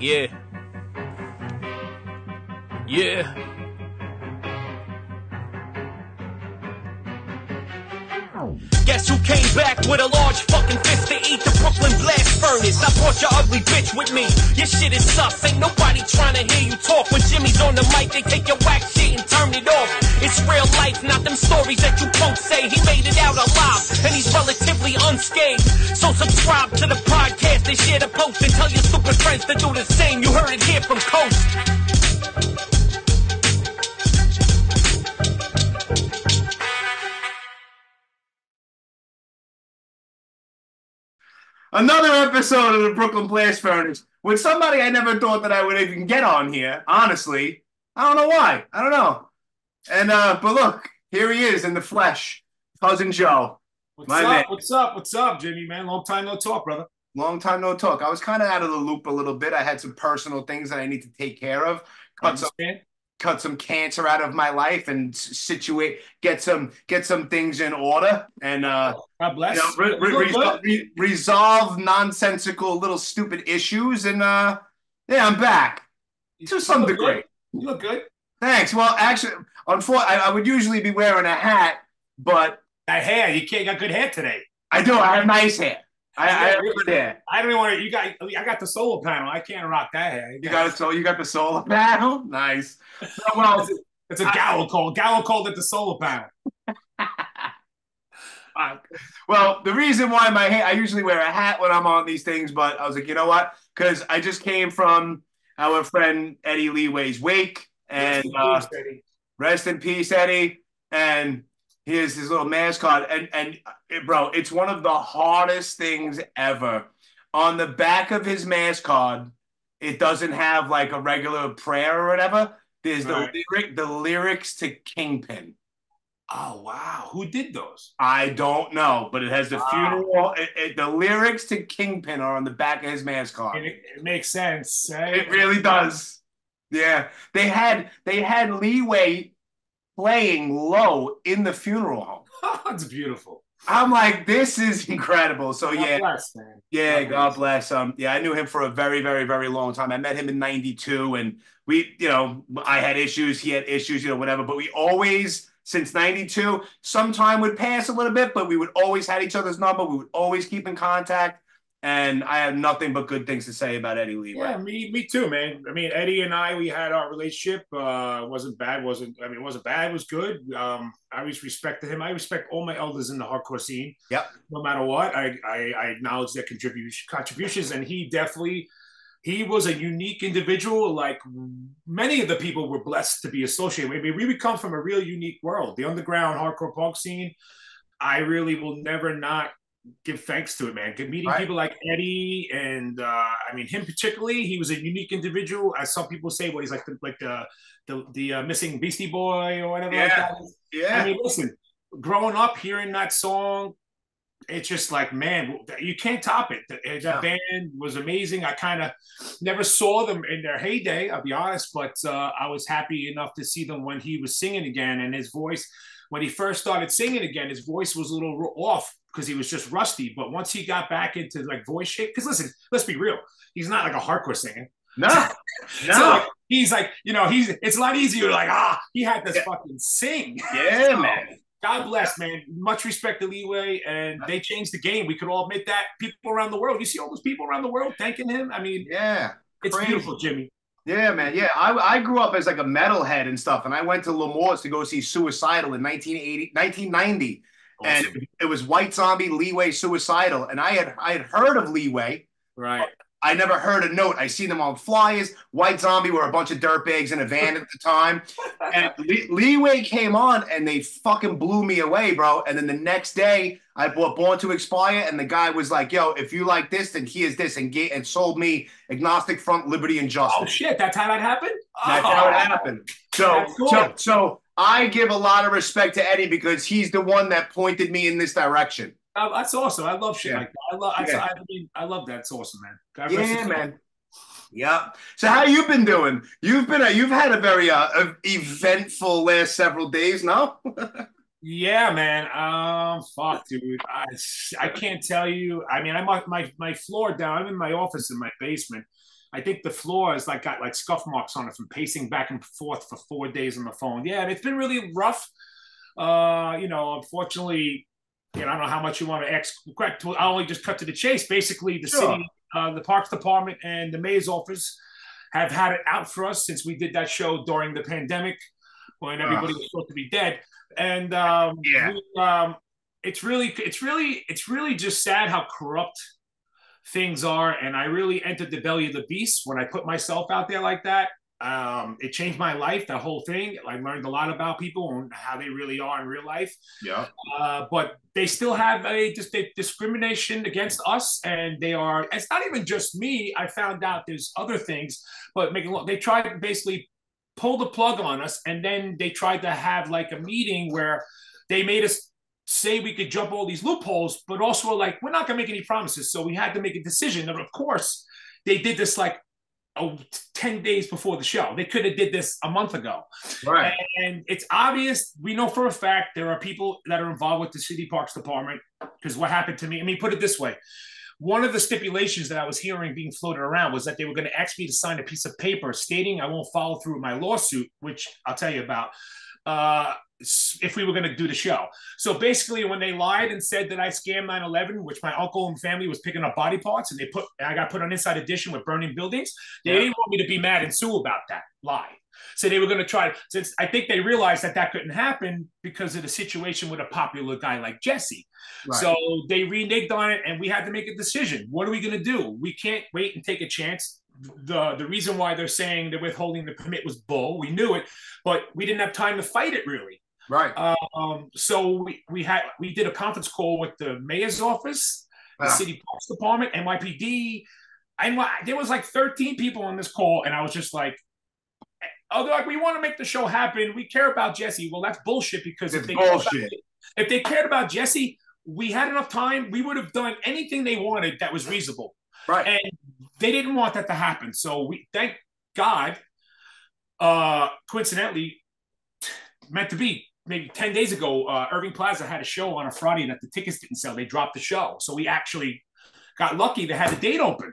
Yeah. Yeah. Guess who came back with a large fucking fist to eat the Brooklyn blast furnace? I brought your ugly bitch with me. Your shit is sus. Ain't nobody trying to hear you talk. When Jimmy's on the mic, they take your whack shit and turn it off. It's real life, not them stories that you punks say. He made it out alive, and he's relatively unscathed. So subscribe to the podcast and share the post and tell your stupid friends to do the same. You heard it here from Coast. Another episode of the Brooklyn Blast Furnace with somebody I never thought that I would even get on here. Honestly, I don't know why. I don't know. And uh, but look, here he is in the flesh, cousin Joe. What's up? man. What's up? What's up, Jimmy? Man, long time no talk, brother. Long time no talk. I was kind of out of the loop a little bit. I had some personal things that I need to take care of. Cut some? Cut some cancer out of my life and situate, get some, get some things in order, and uh, God bless. you know, re- re- You look resol- good. re- resolve nonsensical little stupid issues. And uh, yeah, I'm back to some degree. good. You look good. Thanks. Well, actually, unfortunately, I, I would usually be wearing a hat, but That hair, you can't got good hair today. I do. I have nice hair. I, I hair. I don't even want to. You got. I got the solar panel. I can't rock that hair. You got it. So you got the solar panel. Nice. Well, It's a gallo call. Gallo called it the solar panel. well, the reason why my hair, I usually wear a hat when I'm on these things, but I was like, you know what? Because I just came from our friend Eddie Leeway's wake, and uh, rest in peace, Eddie. And here's his little mass card, and and uh, bro, it's one of the hardest things ever. On the back of his mass card, it doesn't have like a regular prayer or whatever. There's the Right. lyric, the lyrics to Kingpin. Oh wow, who did those? I don't know, but it has the Wow. funeral. It, it- the lyrics to Kingpin are on the back of his mass card. And it, it makes sense. eh? It really does. Yeah, they had they had leeway playing low in the funeral home. It's beautiful. I'm like, this is incredible. So God yeah, bless, man. yeah, God God bless. Um, yeah, I knew him for a very, very, very long time. I met him in '92, and we, you know, I had issues, he had issues, you know, whatever. But we always, since '92, some time would pass a little bit, but we would always had each other's number. We would always keep in contact, and I have nothing but good things to say about Eddie Lee. Yeah, me, me too, man. I mean, Eddie and I, we had our relationship. Uh, wasn't bad. wasn't I mean, it wasn't bad. It was good. Um, I always respected him. I respect all my elders in the hardcore scene. Yep. No matter what, I I, I acknowledge their contribution contributions, and he definitely. He was a unique individual, like many of the people were blessed to be associated with. I mean, we would come from a real unique world. The underground hardcore punk scene, I really will never not give thanks to it, man. Meeting Right. people like Eddie and uh, I mean him particularly, he was a unique individual. As some people say, what he's like the like the the, the uh, missing Beastie Boy or whatever. Like Yeah. that. Yeah, I mean, listen, growing up hearing that song, it's just like man, you can't top it. That, that Yeah. band was amazing. I kind of never saw them in their heyday, I'll be honest, but uh, I was happy enough to see them when he was singing again, and his voice. When he first started singing again, his voice was a little off because he was just rusty. But once he got back into like voice shape, because listen, let's be real, he's not like a hardcore singer. no, So no, like, he's like, you know, he's it's a lot easier. Like, ah, he had to Yeah. fucking sing. yeah, man. God bless, man. Much respect to Leeway, and they changed the game. We could all admit that. People around the world, you see all those people around the world thanking him. I mean, Yeah, it's crazy. beautiful, Jimmy. Yeah, man. Yeah, I, I grew up as like a metalhead and stuff, and I went to L'Amour's to go see Suicidal in 1980, 1990. and it was White Zombie, Leeway, Suicidal, and I had I had heard of Leeway. right. I never heard a note. I see them on flyers. White Zombie were a bunch of dirtbags in a van at the time, and Le- Leeway came on, and they fucking blew me away, bro. And then the next day, I bought Born to Expire, and the guy was like, "Yo, if you like this, then here's this," and ga- and sold me Agnostic Front, Liberty, and oh, Justice. oh shit, that's how that happened. That's oh. how it oh. happened. So, cool. so, so I give a lot of respect to Eddie because he's the one that pointed me in this direction. Uh, that's awesome. I love shit Yeah. like that. I love. I, Yeah. I mean, I love that. It's awesome, man. God Yeah, man. Yep. So how you been doing? You've been a, you've had a very uh, eventful last several days, no? Yeah, man. Um, fuck, dude. I, I can't tell you. I mean, I'm my my floor down. I'm in my office in my basement. I think the floor has like got like scuff marks on it from pacing back and forth for four days on the phone. Yeah, and it's been really rough. Uh, you know, unfortunately, you know, I don't know how much you want to ex. I'll only just cut to the chase. Basically, the sure. city, uh, the Parks Department, and the mayor's office have had it out for us since we did that show during the pandemic when everybody was supposed to be dead. And um, yeah, we, um, it's really, it's really, it's really just sad how corrupt things are. And I really entered the belly of the beast when I put myself out there like that. Um, it changed my life, the whole thing. I learned a lot about people and how they really are in real life. Yeah. Uh, but they still have a just a discrimination against us, and they are. It's not even just me. I found out there's other things, but making they tried to basically pull the plug on us, and then they tried to have like a meeting where they made us say we could jump all these loopholes, but also like we're not gonna make any promises. So we had to make a decision. And of course, they did this like oh, 10 days before the show. They could have did this a month ago. Right. And it's obvious, we know for a fact there are people that are involved with the city parks department. Because what happened to me, I mean, put it this way. One of the stipulations that I was hearing being floated around was that they were going to ask me to sign a piece of paper stating I won't follow through with my lawsuit, which I'll tell you about. Uh, if we were going to do the show. So basically, when they lied and said that I scammed 9 11, which my uncle and family was picking up body parts and they put, I got put on Inside Edition with burning buildings, they yeah. didn't want me to be mad and sue about that lie. So they were going to try, since I think they realized that that couldn't happen because of the situation with a popular guy like Jesse. Right. So they reneged on it and we had to make a decision. What are we going to do? We can't wait and take a chance the the reason why they're saying they're withholding the permit was bull. We knew it, but we didn't have time to fight it really. Right. Um, so we, we had we did a conference call with the mayor's office, the ah. city parks department, NYPD. And there was like 13 people on this call, and I was just like, "Oh, they're like, we want to make the show happen. We care about Jesse." Well, that's bullshit because it's if they bullshit. About, if they cared about Jesse, we had enough time. We would have done anything they wanted that was reasonable. Right. And they didn't want that to happen. So we thank God. Uh, coincidentally, meant to be maybe 10 days ago, uh, Irving Plaza had a show on a Friday that the tickets didn't sell. They dropped the show. So we actually got lucky to have the date open.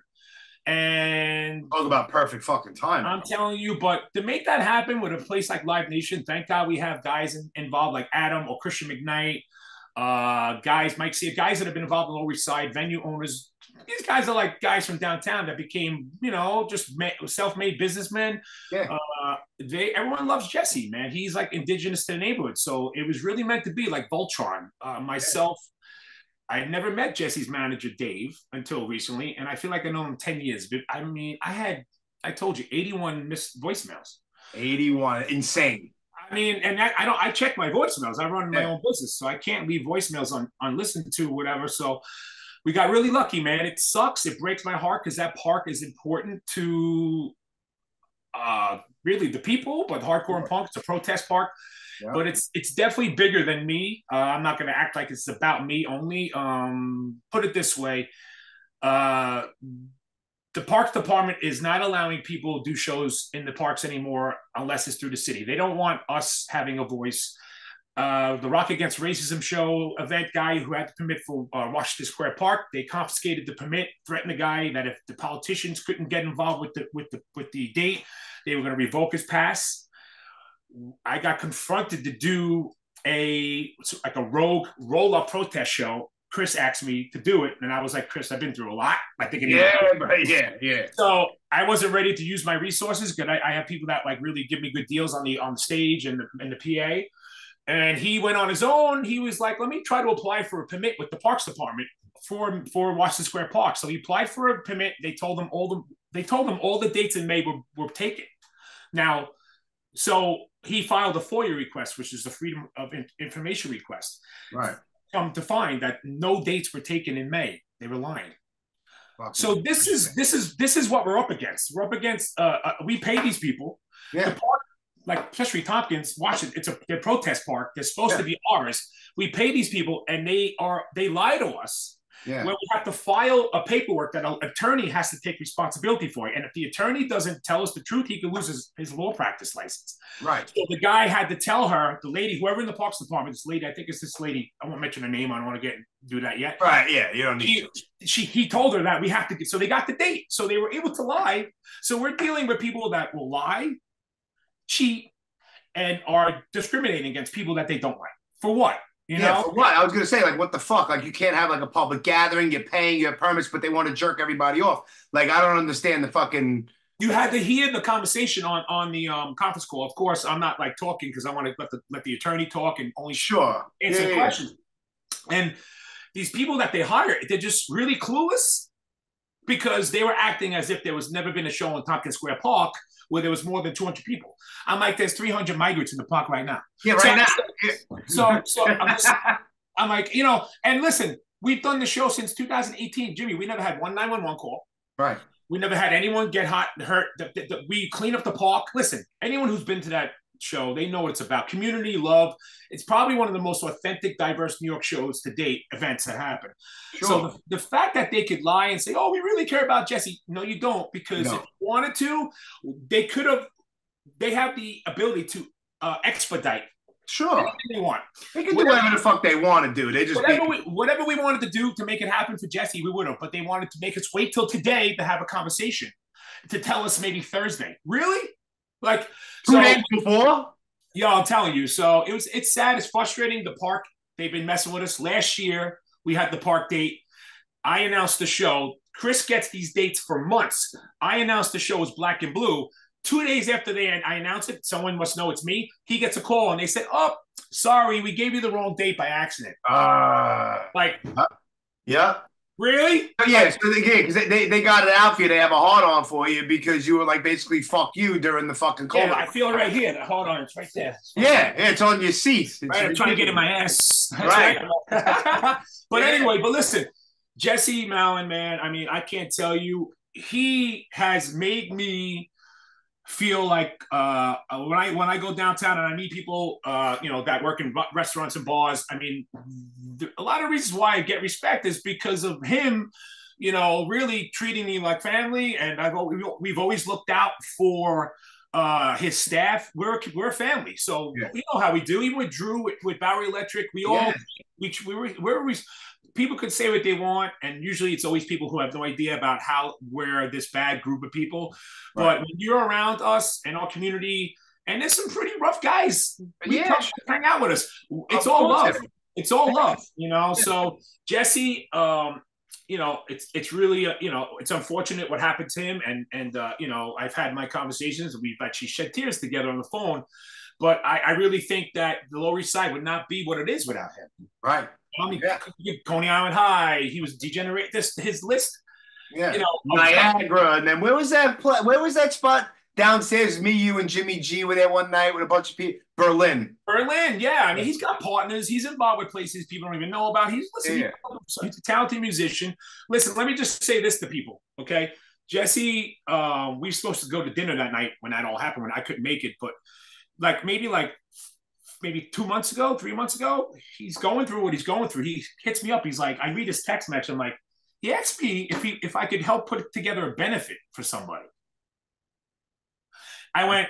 And talk about perfect fucking time. I'm telling you, but to make that happen with a place like Live Nation, thank God we have guys in, involved like Adam or Christian McKnight, uh, guys, Mike see guys that have been involved in the Lower East Side, venue owners. These guys are like guys from downtown that became, you know, just self-made businessmen. Yeah. Uh, they everyone loves Jesse, man. He's like indigenous to the neighborhood, so it was really meant to be like Voltron. Uh, myself, yeah. I never met Jesse's manager Dave until recently, and I feel like I know him ten years. But I mean, I had, I told you, eighty-one missed voicemails. Eighty-one, insane. I mean, and I, I don't. I check my voicemails. I run my yeah. own business, so I can't leave voicemails on on listened to whatever. So we got really lucky, man. It sucks. It breaks my heart because that park is important to uh really the people, but hardcore and punk. It's a protest park. Yeah. But it's it's definitely bigger than me. Uh, I'm not going to act like it's about me only. Um, put it this way, uh, the parks department is not allowing people to do shows in the parks anymore unless it's through the city. They don't want us having a voice. Uh, the Rock Against Racism show event guy who had the permit for uh, Washington Square Park, they confiscated the permit, threatened the guy that if the politicians couldn't get involved with the with the with the date, they were going to revoke his pass. I got confronted to do a like a rogue roll up protest show Chris asked me to do it, and I was like, Chris, I've been through a lot. I think, yeah, yeah, yeah. So I wasn't ready to use my resources because I, I, have people that like really give me good deals on the on the stage and the and the PA. And he went on his own. He was like, let me try to apply for a permit with the Parks Department for for Washington Square Park. So he applied for a permit. They told him all the they told him all the dates in May were, were taken. Now, so he filed a FOIA request, which is the Freedom of Information request. Right come to find that no dates were taken in May. They were lying. So this is this is this is what we're up against. We're up against. Uh, uh, we pay these people. Yeah. The park, like especially Tompkins, watch it. It's a, protest park. They're supposed yeah. to be ours. We pay these people, and they are they lie to us. Yeah. where we have to file a paperwork that an attorney has to take responsibility for. And if the attorney doesn't tell us the truth, he could lose his, his law practice license. Right. So the guy had to tell her, the lady, whoever in the parks department, this lady, I think it's this lady. I won't mention her name. I don't want to get do that yet. Right. Yeah. You don't need He, to. she, he told her that we have to get. So they got the date. So they were able to lie. So we're dealing with people that will lie, cheat, and are discriminating against people that they don't like. For what? You yeah, know? for what? I was gonna say, like, what the fuck? Like, you can't have like a public gathering. You're paying your permits, but they want to jerk everybody off. Like, I don't understand the fucking. you had to hear the conversation on on the um, conference call. Of course, I'm not like talking because I want to let the let the attorney talk and only Sure. answer Yeah, yeah, yeah. questions. And these people that they hire, they're just really clueless because they were acting as if there was never been a show in Tompkins Square Park where there was more than 200 people. I'm like, there's 300 migrants in the park right now. Yeah, So- right now. So, so I'm, just, I'm like, you know, and listen, we've done the show since 2018. Jimmy, we never had one 911 call. Right. We never had anyone get hot, hurt. The, the, the- we clean up the park. Listen, anyone who's been to that show, they know what it's about. Community love. It's probably one of the most authentic, diverse New York shows to date, events that happen. Sure. So the, the fact that they could lie and say, "Oh, we really care about Jesse," no, you don't, because No. if you wanted to, they could have. They have the ability to uh, expedite sure. anything they want. They can do Whatever- whatever the fuck they want to do. They just Whatever we, whatever we wanted to do to make it happen for Jesse, we would have. But they wanted to make us wait till today to have a conversation, to tell us maybe Thursday. Really? Like, two so, days before. yeah, I'm telling you. So it was. It's sad. It's frustrating. The park. They've been messing with us. Last year we had the park date. I announced the show. Chris gets these dates for months. I announced the show was Black and Blue. Two days after they I announced it, someone must know it's me. He gets a call and they said, "Oh, sorry, we gave you the wrong date by accident." Uh, Like, yeah. Really? Yeah, so they because they, they, they got it out for you. They have a hard on for you because you were like basically fuck you during the fucking cold. Yeah, I feel it right here. Hold on, it's right there. Yeah, yeah, it's on your seat. It's Right, I'm trying to get in my ass. That's Right. right. but Yeah. anyway, but listen, Jesse Malin, man. I mean, I can't tell you. He has made me feel like uh, when I when I go downtown and I meet people, uh, you know, that work in restaurants and bars. I mean, a lot of reasons why I get respect is because of him. You know, really treating me like family, and I've always, we've always looked out for uh, his staff. We're we're a family, so Yeah. we know how we do. Even with Drew, with, with Bowery Electric, we all Yeah. we we were we're people could say what they want, and usually it's always people who have no idea about how we're this bad group of people. Right. But when you're around us and our community, and there's some pretty rough guys, we Yeah. hang out with us. It's Of all love. It's all love, you know. So Jesse, um, you know, it's it's really uh, you know it's unfortunate what happened to him, and and uh, you know I've had my conversations. We've actually shed tears together on the phone, but I, I really think that the Lower East Side would not be what it is without him. Right. I mean, Yeah. Coney Island High. He was degenerate. This his list. Yeah. You know, Niagara, and then where was that? Pla- where was that spot downstairs? Me, you, and Jimmy G were there one night with a bunch of people. Berlin. Berlin. Yeah, I mean, he's got partners. He's involved with places people don't even know about. He's listen. Yeah. He's a talented musician. Listen, let me just say this to people, okay? Jesse, um, we were supposed to go to dinner that night when that all happened. When I couldn't make it, but like maybe like maybe two months ago, three months ago, he's going through what he's going through. He hits me up. He's like, I read his text message. I'm like, he asked me if he if I could help put together a benefit for somebody. I went,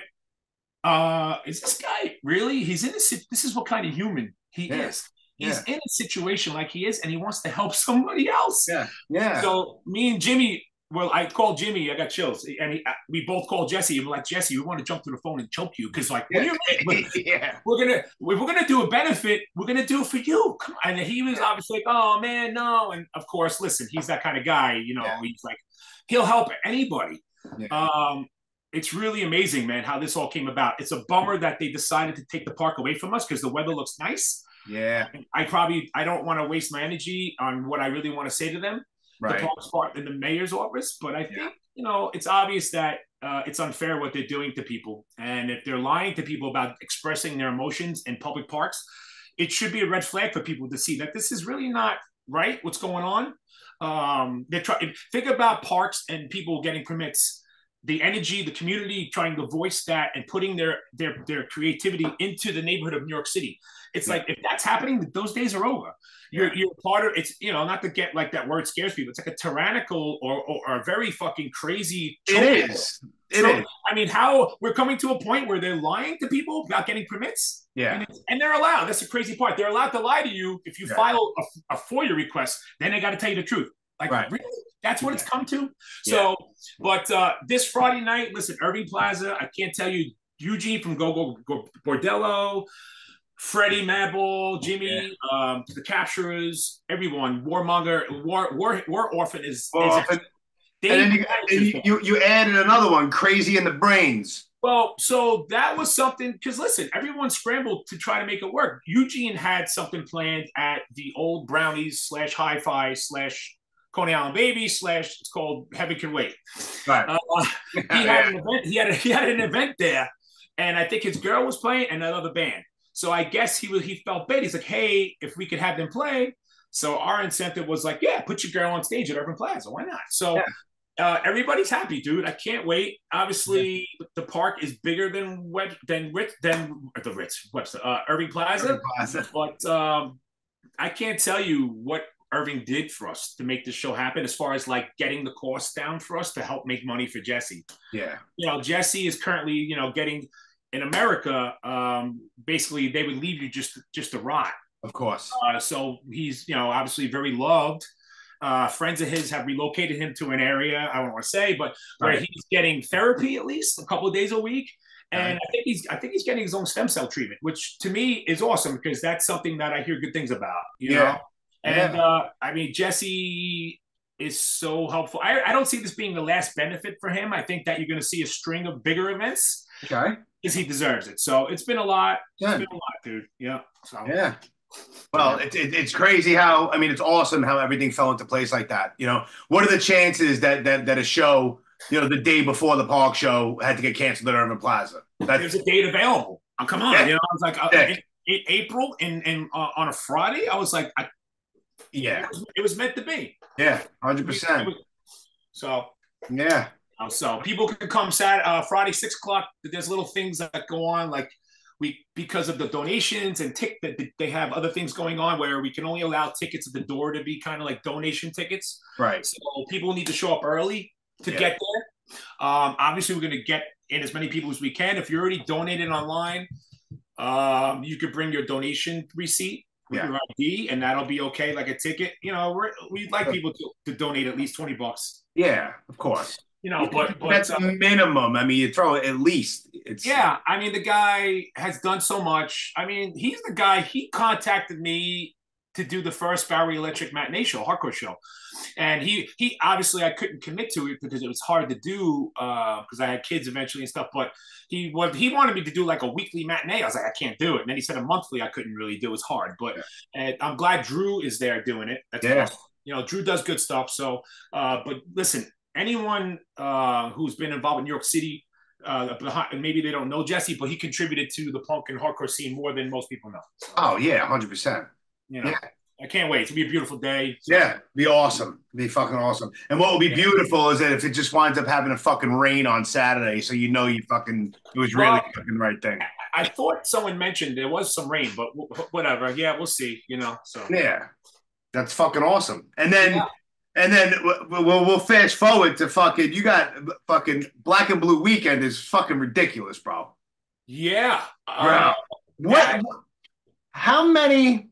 uh, is this guy really? He's in a this is what kind of human he Yeah. is. He's in a situation like he is, and he wants to help somebody else. Yeah. Yeah. So me and Jimmy, well, I called Jimmy. I got chills, and he, uh, we both called Jesse. And we're like, Jesse, we want to jump to the phone and choke you because, like, you mean? yeah. we're gonna we're gonna do a benefit, we're gonna do it for you. Come on. And he was obviously like, oh man, no. And of course, listen, he's that kind of guy, you know, Yeah. he's like, he'll help anybody. Yeah. Um, it's really amazing, man, how this all came about. It's a bummer that they decided to take the park away from us because the weather looks nice. Yeah. I probably I don't want to waste my energy on what I really want to say to them Right. the parks part in the mayor's office. But I think Yeah. you know it's obvious that uh, it's unfair what they're doing to people, and if they're lying to people about expressing their emotions in public parks, it should be a red flag for people to see that this is really not right. What's going on? Um, they're trying. Think about parks and people getting permits. The energy, the community trying to voice that and putting their their their creativity into the neighborhood of New York City. It's like if that's happening, those days are over. You're you're part of it's you know not to get like that word scares people. It's like a tyrannical or or, or a very fucking crazy. It is. It so, is. I mean, how we're coming to a point where they're lying to people about getting permits. Yeah. And, and they're allowed. That's the crazy part. They're allowed to lie to you if you Yeah. file a, a FOIA request. Then they got to tell you the truth. Like, Right. really? That's what it's come to. So, but uh, this Friday night, listen, Irving Plaza. I can't tell you, Eugene from Go, Go Bordello, Freddie Madball, Jimmy, um, the Capturers, everyone, Warmonger, War War War Orphan is. Well, is and, they- and then you, and you, you you added another one, crazy in the brains. Well, so that was something because listen, everyone scrambled to try to make it work. Eugene had something planned at the old Brownies slash Hi Fi slash Coney Island Baby slash it's called Heaven Can Wait. Right. Uh, he had an event. He had a, he had an event there, and I think his girl was playing and another band. So I guess he was he felt bad. He's like, hey, if we could have them play. So our incentive was like, yeah, put your girl on stage at Irving Plaza. Why not? So. Uh, everybody's happy, dude. I can't wait. Obviously, the park is bigger than Web than Ritz than the Ritz Webster uh, Irving Plaza, but um, I can't tell you what Irving did for us to make this show happen. As far as like getting the cost down for us to help make money for Jesse. Yeah. You know, Jesse is currently you know getting in America. Um, basically, they would leave you just just to rot. Of course. Uh, so he's, you know, obviously very loved. Uh, friends of his have relocated him to an area I don't want to say, but where Right. he's getting therapy at least a couple of days a week, and Right. I think he's I think he's getting his own stem cell treatment, which to me is awesome because that's something that I hear good things about. You Yeah. know, and Yeah. uh, I mean Jesse is so helpful. I, I don't see this being the last benefit for him. I think that you're going to see a string of bigger events Okay. because he deserves it. So it's been a lot. It's Good. been a lot, dude. Yeah. So Yeah. Well, it, it, it's crazy how I mean it's awesome how everything fell into place like that. You know, what are the chances that that that a show, you know, the day before the park show had to get canceled at Irving Plaza? there's That's a date available. Oh, come on, Yeah. you know, I was like, uh, Yeah. in, in April and and uh, on a Friday, I was like, I, yeah, it, was, it was meant to be. yeah, hundred percent. So, Yeah, so people can come Sat uh, Friday six o'clock. There's little things that go on like. We because of the donations and tick that they have other things going on where we can only allow tickets at the door to be kind of like donation tickets. right. So people need to show up early to Yeah. get there. Um, obviously, we're going to get in as many people as we can. If you're already donated online, um, you could bring your donation receipt with Yeah. your ID, and that'll be okay, like a ticket. You know, we're, we'd like people to, to donate at least twenty bucks. Yeah, of course. You know, but, but That's uh, minimum. I mean, you throw at least. It's yeah, I mean, the guy has done so much. I mean, he's the guy. He contacted me to do the first Bowery Electric matinee show, hardcore show, and he he obviously I couldn't commit to it because it was hard to do because I had kids eventually and stuff. But he what he wanted me to do like a weekly matinee. I was like, I can't do it. And then he said a monthly. I couldn't really do. It. It's hard. But and I'm glad Drew is there doing it. That's Yeah. awesome. You know, Drew does good stuff. So, uh, but listen, anyone uh, who's been involved in New York City uh, behind, maybe they don't know Jesse, but he contributed to the punk and hardcore scene more than most people know. So, Oh yeah, hundred percent. you know, yeah. I can't wait. It's gonna be a beautiful day. So, Yeah, be awesome. Be fucking awesome. And what will be Yeah. beautiful is that if it just winds up having a fucking rain on Saturday, so you know you fucking it was really Well- fucking the right thing. I thought someone mentioned there was some rain, but w- whatever. Yeah, we'll see. You know, so Yeah, that's fucking awesome. And then, Yeah. And then we'll, we'll fast forward to fucking you got fucking Black and Blue Weekend is fucking ridiculous, bro. yeah. Bro, Uh, what? yeah. How many?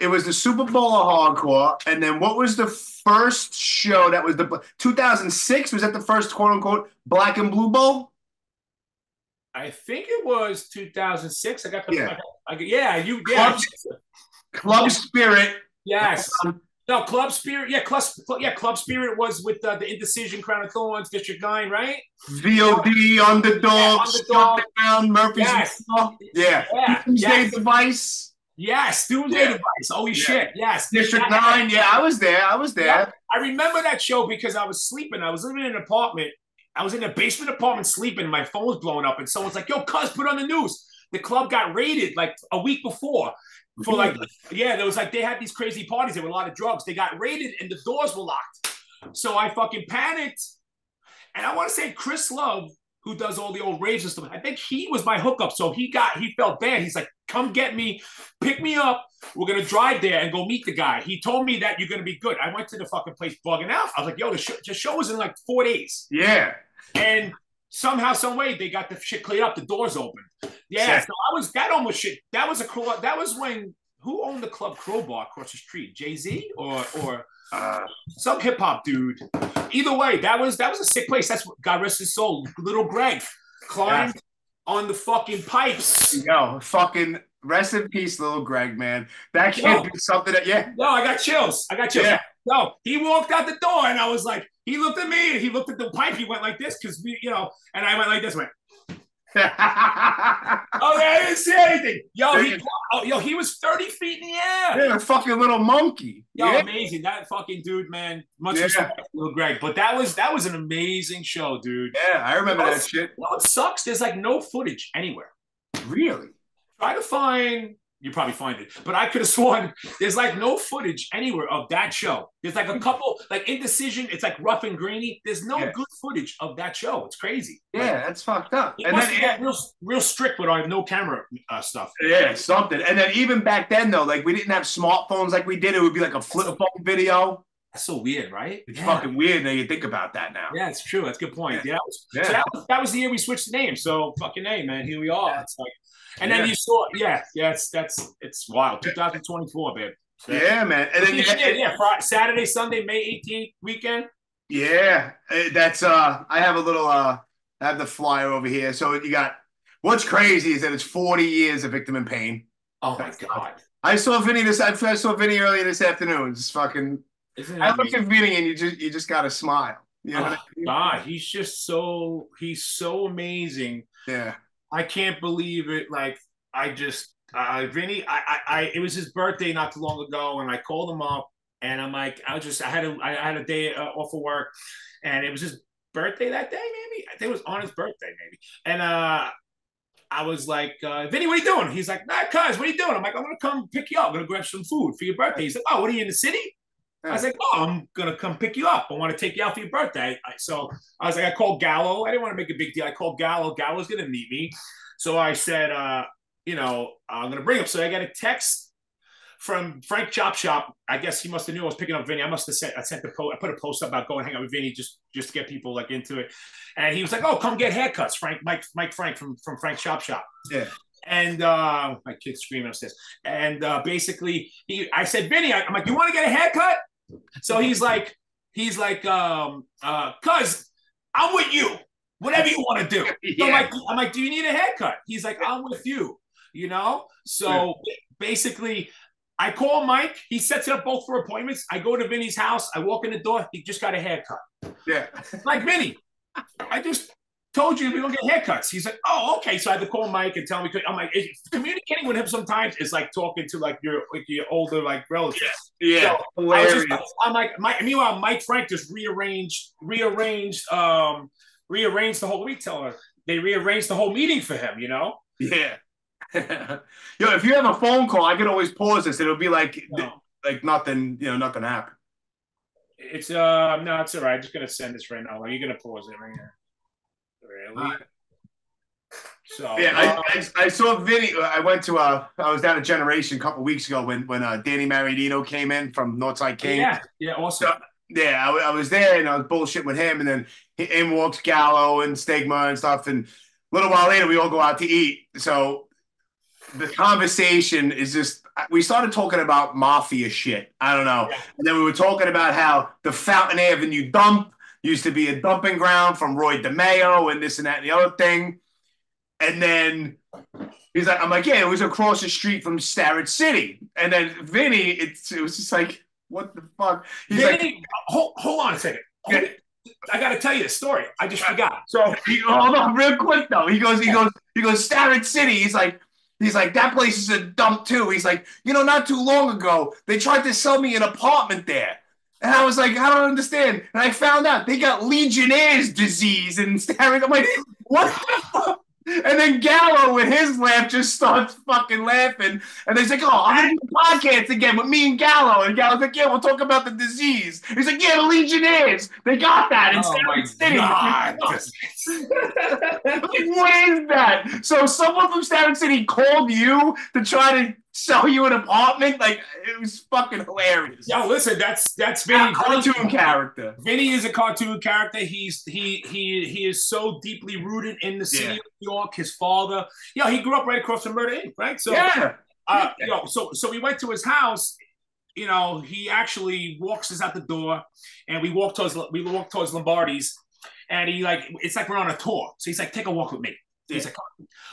It was the Super Bowl of hardcore, and then what was the first show that was the 2006? Was that the first quote unquote Black and Blue Bowl? I think it was 2006. I got the Yeah. I got, I got- yeah, you yeah. Club Spirit. Yes. No, Club Spirit. Yeah, Club, yeah, Club Spirit was with uh, the Indecision, Crown of Thorns, District Nine, right? VOD, Underdog, Yeah, Underdog. Down, Murphy's Yes. Law. Yeah. Yeah, Tuesday yes. Device, Yes, Doomsday Yeah. Device. Holy Yeah. shit! Yes, District Yeah, 9. Yeah, I was there. I was there. I remember that show because I was sleeping. I was living in an apartment. I was in a basement apartment sleeping. My phone was blowing up, and someone's like, "Yo, cuz, put on the news." The club got raided like a week before for like, yeah, there was like they had these crazy parties. There were a lot of drugs. They got raided, and the doors were locked. So I fucking panicked, and I want to say Chris Love, who does all the old raves and stuff. I think he was my hookup. So he got he felt bad. He's like, come get me, pick me up. We're gonna drive there and go meet the guy. He told me that you're gonna be good. I went to the fucking place bugging out. I was like, yo, the show, the show was in like four days. Yeah. And somehow, some way, they got the shit cleared up. The doors opened. Yeah. So I was that almost shit. That was a crow. That was when who owned the club Crowbar across the street? Jay Z or or Uh, some hip hop dude. Either way, that was that was a sick place. That's what God rest his soul. Little Greg climbed on the fucking pipes. yo, fucking rest in peace, little Greg, man. That can't be something that, yeah. No, I got chills. I got chills. Yeah. No, he walked out the door and I was like, he looked at me and he looked at the pipe. He went like this because we, you know, and I went like this. Went, oh, yeah, I didn't see anything. Yo, he, oh, yo, he was thirty feet in the air. yeah, a fucking little monkey. Yo, yeah. amazing. That fucking dude, man. Much Yeah. respect, little Greg. But that was that was an amazing show, dude. yeah, I remember that shit. Well, it sucks? There's like no footage anywhere. Really? Try to find. You probably find it, but I could have sworn there's like no footage anywhere of that show. There's like a couple, like Indecision. It's like rough and grainy. There's no Yeah. good footage of that show. It's crazy. Yeah, that's fucked up. And then, get real, real strict with our no camera uh, stuff. yeah, something. And then even back then, though, like we didn't have smartphones like we did. It would be like a flip phone video. That's so weird, right? It's yeah. fucking weird now you think about that now. Yeah, it's true. That's a good point. Yeah, that was, Yeah. So that was, that was the year we switched the name. So fucking name, man. Here we are. It's like, and then Yeah. you saw, yeah, yeah. It's that's it's wild. 2024, babe. So- Yeah, man. And then you yeah, yeah, Friday, Saturday, Sunday, May 18th weekend. Yeah, eh, that's uh I have a little uh I have the flyer over here. So you got what's crazy is that it's 40 years of victim in pain. Oh my god! I saw Vinny this I saw Vinny earlier this afternoon. It's fucking Isn't I looked amazing? at Vinny and you just you just gotta smile. You know what I Oh, mean? God, he's just so he's so amazing. Yeah. I can't believe it. Like I just, uh, Vinny, I, I, I, it was his birthday not too long ago, and I called him up, and I'm like, I was just, I had a, I had a day uh, off of work, and it was his birthday that day, maybe. I think it was on his birthday, maybe, and uh. I was like, uh, Vinny, what are you doing? He's like, nah, cuz, what are you doing? I'm like, I'm gonna come pick you up. I'm gonna grab some food for your birthday. He's like, oh, what are you in the city? I was like, oh, I'm gonna come pick you up. I want to take you out for your birthday. I, so I was like, I called Gallo. I didn't want to make a big deal. I called Gallo. Gallo's gonna meet me. So I said, uh, you know, I'm gonna bring him. So I got a text from Frank Chop Shop. I guess he must have knew I was picking up Vinny. I must have sent I sent the post. I put a post up about going hang out with Vinny just just to get people like into it. And he was like, oh, come get haircuts, Frank, Mike, Mike Frank from from Frank Chop Shop. Yeah. And uh, my kid's screaming upstairs. And uh, basically, he, I said, Vinny, I, I'm like, you want to get a haircut? So he's like, he's like, um, uh, cuz I'm with you. Whatever you want to do. So I'm like, I'm like, do you need a haircut? He's like, I'm with you. You know. So basically, I call Mike. He sets it up both for appointments. I go to Vinny's house. I walk in the door. He just got a haircut. Yeah. Like Vinny, I just told you we don't get haircuts. He's like, oh, okay. So I had to call Mike and tell him. I'm like, communicating with him sometimes is like talking to like your like your older like relatives. Yeah. I was Hilarious. just, I'm like, Mike, meanwhile, Mike Frank just rearranged, rearranged, um, rearranged the whole retailer. They rearranged the whole meeting for him. You know. Yeah. Yo, if you have a phone call, I can always pause this. It'll be like No, like nothing, you know, nothing happened. it's uh, no, it's all right. I'm just gonna send this right now. Are you gonna pause it right here? Really? So Yeah, uh, I, I, I saw Vinny. I went to a I was down at Generation a couple weeks ago when when uh, Danny Marianino came in from Northside King. yeah, yeah, awesome. Yeah, I was there and I was bullshit with him, and then he, in walks Gallo and Stigma and stuff. And a little while later, we all go out to eat. So the conversation is just we started talking about mafia shit. I don't know, Yeah. and then we were talking about how the Fountain Avenue dump used to be a dumping ground from Roy DeMeo and this and that and the other thing. And then he's like, I'm like, yeah, it was across the street from Starrett City. And then Vinny, it's it was just like, what the fuck? He's like, Vinny, hold, hold on a second. Hold Yeah. I got to tell you the story. I just forgot. So He, hold on, real quick though. He goes, he goes, he goes, Starrett City. He's like, he's like, that place is a dump too. He's like, you know, not too long ago, they tried to sell me an apartment there. And I was like, I don't understand. And I found out they got Legionnaire's disease in Starrett. I'm like, what the fuck? And then Gallo with his laugh just starts fucking laughing. And they're like, oh, I'm going to do a podcast again with me and Gallo. And Gallo's like, yeah, we'll talk about the disease. He's like, yeah, the Legionnaires. They got that in Oh my City. God. like, what is that? So someone from Starrett City called you to try to sell you an apartment? Like, it was fucking hilarious. Yo, listen, that's that's A Vinny. cartoon character. Vinny is a cartoon character. He's he he he is so deeply rooted in the city Yeah. of New York. His father, yeah, he grew up right across from Murder Inc. Right, so yeah. uh, you know, so so we went to his house. You know, he actually walks us out the door, and we walk towards we walk towards Lombardi's, and he like it's like we're on a tour. So he's like, "Take a walk with me." Like,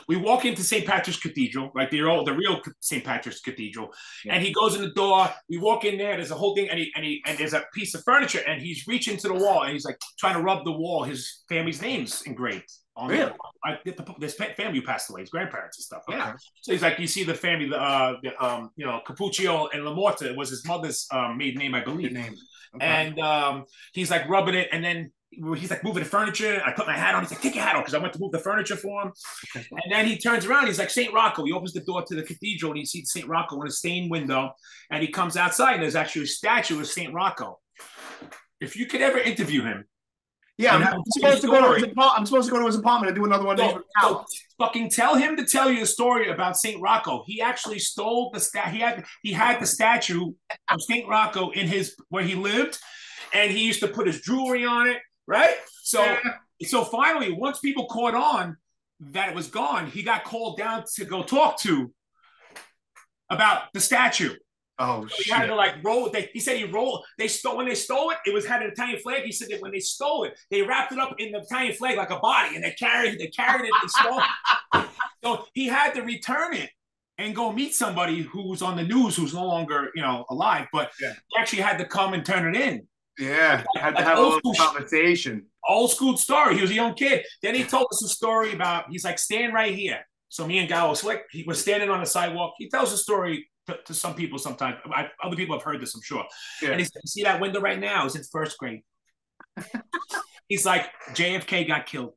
we walk into St. Patrick's Cathedral, like the old, the real St. Patrick's Cathedral, Yeah. and he goes in the door. We walk in there. There's a whole thing, and he and he and there's a piece of furniture, and he's reaching to the wall, and he's like trying to rub the wall. His family's names engraved on Really? it. I the this family who passed away, his grandparents and stuff. Yeah. So he's like, you see the family, the, uh, the, um, you know, Capuccio and Lamorta was his mother's um, maiden name, I believe. name. Okay. And um, he's like rubbing it, and then he's like moving the furniture. I put my hat on. He's like, take your hat off because I went to move the furniture for him. And then he turns around. He's like Saint Rocco. He opens the door to the cathedral, and he sees Saint Rocco in a stained window. And he comes outside, and there's actually a statue of Saint Rocco. If you could ever interview him, yeah, I'm a supposed to go to his apartment. I'm supposed to go to his apartment and do another one So, so fucking tell him to tell you a story about Saint Rocco. He actually stole the stat. He had he had the statue of Saint Rocco in his where he lived, and he used to put his jewelry on it. Right. So Yeah. so finally, once people caught on that it was gone, he got called down to go talk to about the statue. Oh So he had to like roll. They, he said he rolled. They stole when they stole it. It was had an Italian flag. He said that when they stole it, they wrapped it up in the Italian flag like a body, and they carried they carried it. They stole. it. So he had to return it and go meet somebody who's on the news who's no longer you know alive, but Yeah. he actually had to come and turn it in. Yeah, had to have a little conversation. Old school story. He was a young kid. Then he told us a story about. He's like, stand right here. So me and Gallo Slick, he was standing on the sidewalk. He tells a story to, to some people sometimes. I, other people have heard this, I'm sure. Yeah. And he said, see that window right now is in first grade. He's like, JFK got killed.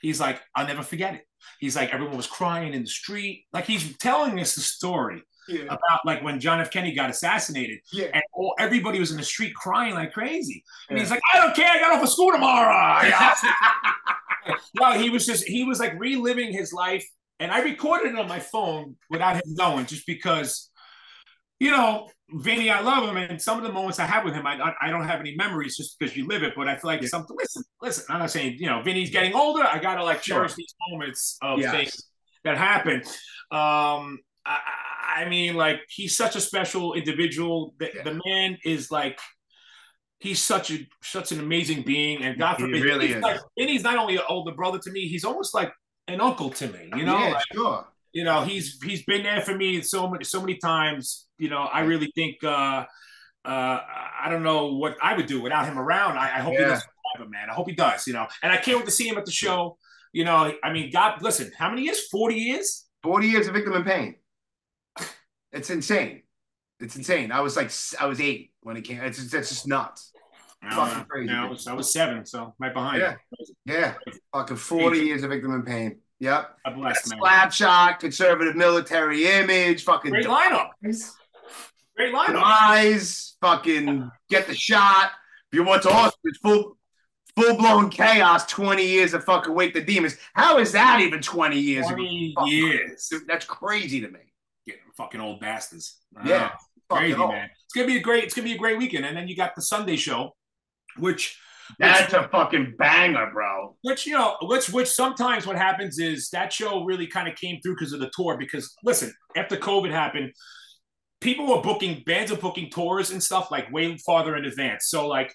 He's like, I'll never forget it. He's like, everyone was crying in the street. Like he's telling us the story Yeah, about like when John F. Kennedy got assassinated, yeah. and all, everybody was in the street crying like crazy. And he's like, I don't care. I got off of school tomorrow. no, he was just he was like reliving his life, and I recorded it on my phone without him knowing, just because, you know, Vinny, I love him, and some of the moments I have with him, I I, I don't have any memories just because you live it, but I feel like Yeah. something. Listen, listen. I'm not saying you know Vinny's getting older. I gotta like Sure. cherish these moments of Yes. things that happen. Um, I, I mean, like he's such a special individual. The, Yeah. the man is like he's such a such an amazing being, and God He forbid, really he's is. like, and he's not only an older brother to me, he's almost like an uncle to me. You know, yeah, Like, sure. you know, he's he's been there for me so many so many times. You know, I really think. uh uh, I don't know what I would do without him around. I, I hope he Yeah. does forever, man. I hope he does, you know. And I can't wait to see him at the show. You know, I mean, God, listen, how many years? 40 years? 40 years of victim in pain. It's insane. It's insane. I was like, I was eight when it came. It's just, it's just nuts. Fucking crazy, I was, I was seven, so right behind Yeah. Yeah. Fucking 40 years of victim in pain. Yep. God bless, man. Slap shot, conservative military image, fucking Great lineup. Great lineup. eyes, fucking get the shot. If you want to awesome, it's full full blown chaos, 20 years of fucking wake the demons. How is that even 20 years 20 years. Dude, That's crazy to me. Fucking old bastards. Yeah. Uh, crazy, man. It's gonna be a great. It's gonna be a great weekend, and then you got the Sunday show, which That's a fucking banger, bro. which you know which which sometimes what happens is that show really kind of came through because of the tour because listen after covid happened people were booking bands are booking tours and stuff like way farther in advance so like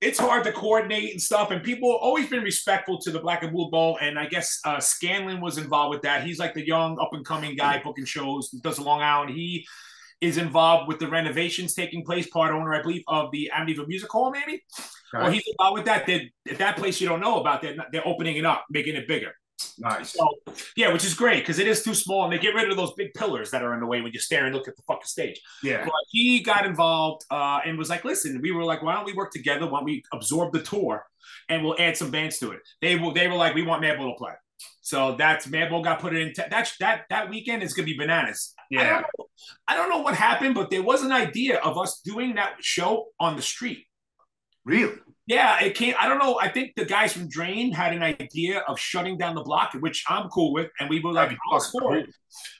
it's hard to coordinate and stuff and people always been respectful to the black and blue bowl and i guess uh scanlon was involved with that. He's like the young up and coming guy booking shows does a long island. He is involved with the renovations taking place part owner i believe of the amityville music hall maybe? Well, he's involved with that. They're, at that place you don't know about, they're, they're opening it up, making it bigger. Nice. So, yeah, which is great because it is too small and they get rid of those big pillars that are in the way when you stare and look at the fucking stage. Yeah. But he got involved uh, and was like, listen, we were like, why don't we work together? Why don't we absorb the tour and we'll add some bands to it? They will, they were like, we want Madball to play. So that's Madball got put it in. Te- that that that weekend is gonna be bananas. Yeah. I don't, know, I don't know what happened, but there was an idea of us doing that show on the street. Really? Yeah, it came. I don't know. I think the guys from Drain had an idea of shutting down the block, which I'm cool with, and we were like, That'd be "I'll fucking score it."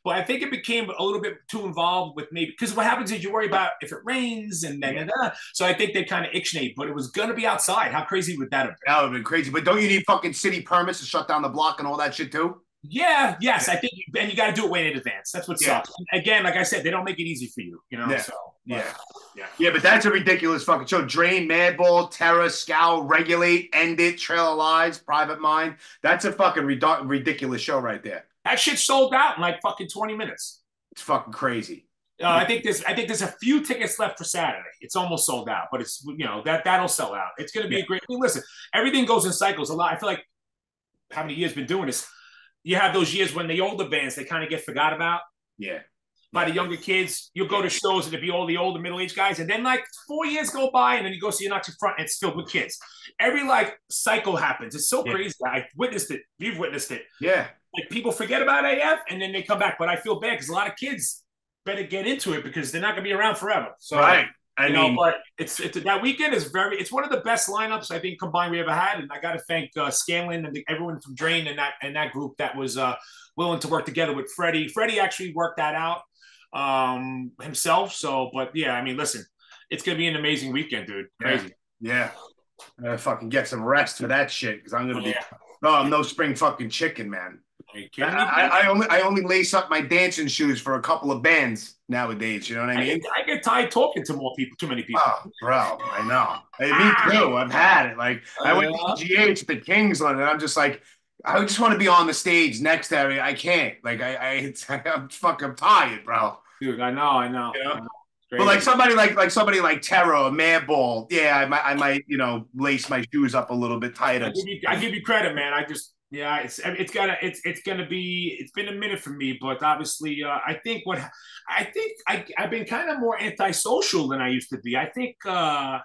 But I think it became a little bit too involved with maybe because what happens is you worry about if it rains and then, so I think they kind of ixnayed, but it was gonna be outside. How crazy would that have been? That would have been crazy. But don't you need fucking city permits to shut down the block and all that shit too? Yeah, yes, I think, and you got to do it way in advance. That's what Yeah. sucks. Again, like I said, they don't make it easy for you, you know. Yeah. So Yeah. yeah. Yeah, but that's a ridiculous fucking show. Drain, Madball, Terror, Scowl, Regulate, End It, Trail of Lies, Private Mind. That's a fucking ridic- ridiculous show right there. that shit sold out in like fucking twenty minutes. It's fucking crazy. Uh, I think there's, I think there's a few tickets left for Saturday. It's almost sold out, but it's you know that that'll sell out. It's going to be a great. I mean, listen, everything goes in cycles. A lot. I feel like how many years been doing this? You have those years when the older bands they kind of get forgot about. Yeah. By the younger kids. You'll go to shows and it'll be all the older middle aged guys, and then like four years go by, and then you go see Agnostic Front, and it's filled with kids. Every like cycle happens. It's so Yeah. crazy. I witnessed it. You've witnessed it. Yeah. Like people forget about AF, and then they come back. But I feel bad because a lot of kids better get into it because they're not going to be around forever. So right. I you mean, know, but it's, it's that weekend is very. It's one of the best lineups I think combined we ever had, and I got to thank uh, Scanlon and the, everyone from Drain and that and that group that was uh, willing to work together with Freddie. Freddie actually worked that out um, himself. So, but yeah, I mean, listen, it's gonna be an amazing weekend, dude. Crazy. yeah. I gotta fucking get some rest for that shit because I'm gonna be. Yeah. No, I'm no spring fucking chicken, man. Are you I. I, I only I only lace up my dancing shoes for a couple of bands nowadays. You know what I I mean? get, I get tired talking to more people, too many people. Oh, bro, I know. Hey, me too. I've had it. Like I went to GH, the Kingsland, and I'm just like, I just want to be on the stage next to every. I can't. Like I, I it's, I'm fucking tired, bro. Dude, I know, I know. I know. But like somebody like like somebody like Terror or Madball, yeah, I might I might you know lace my shoes up a little bit I tighter. give you, I give you credit, man. I just, yeah, it's, it's gotta, it's, it's gonna be, it's been a minute for me, but obviously, uh, I think what, I think I, I've been kind of more antisocial than I used to be. I think, uh,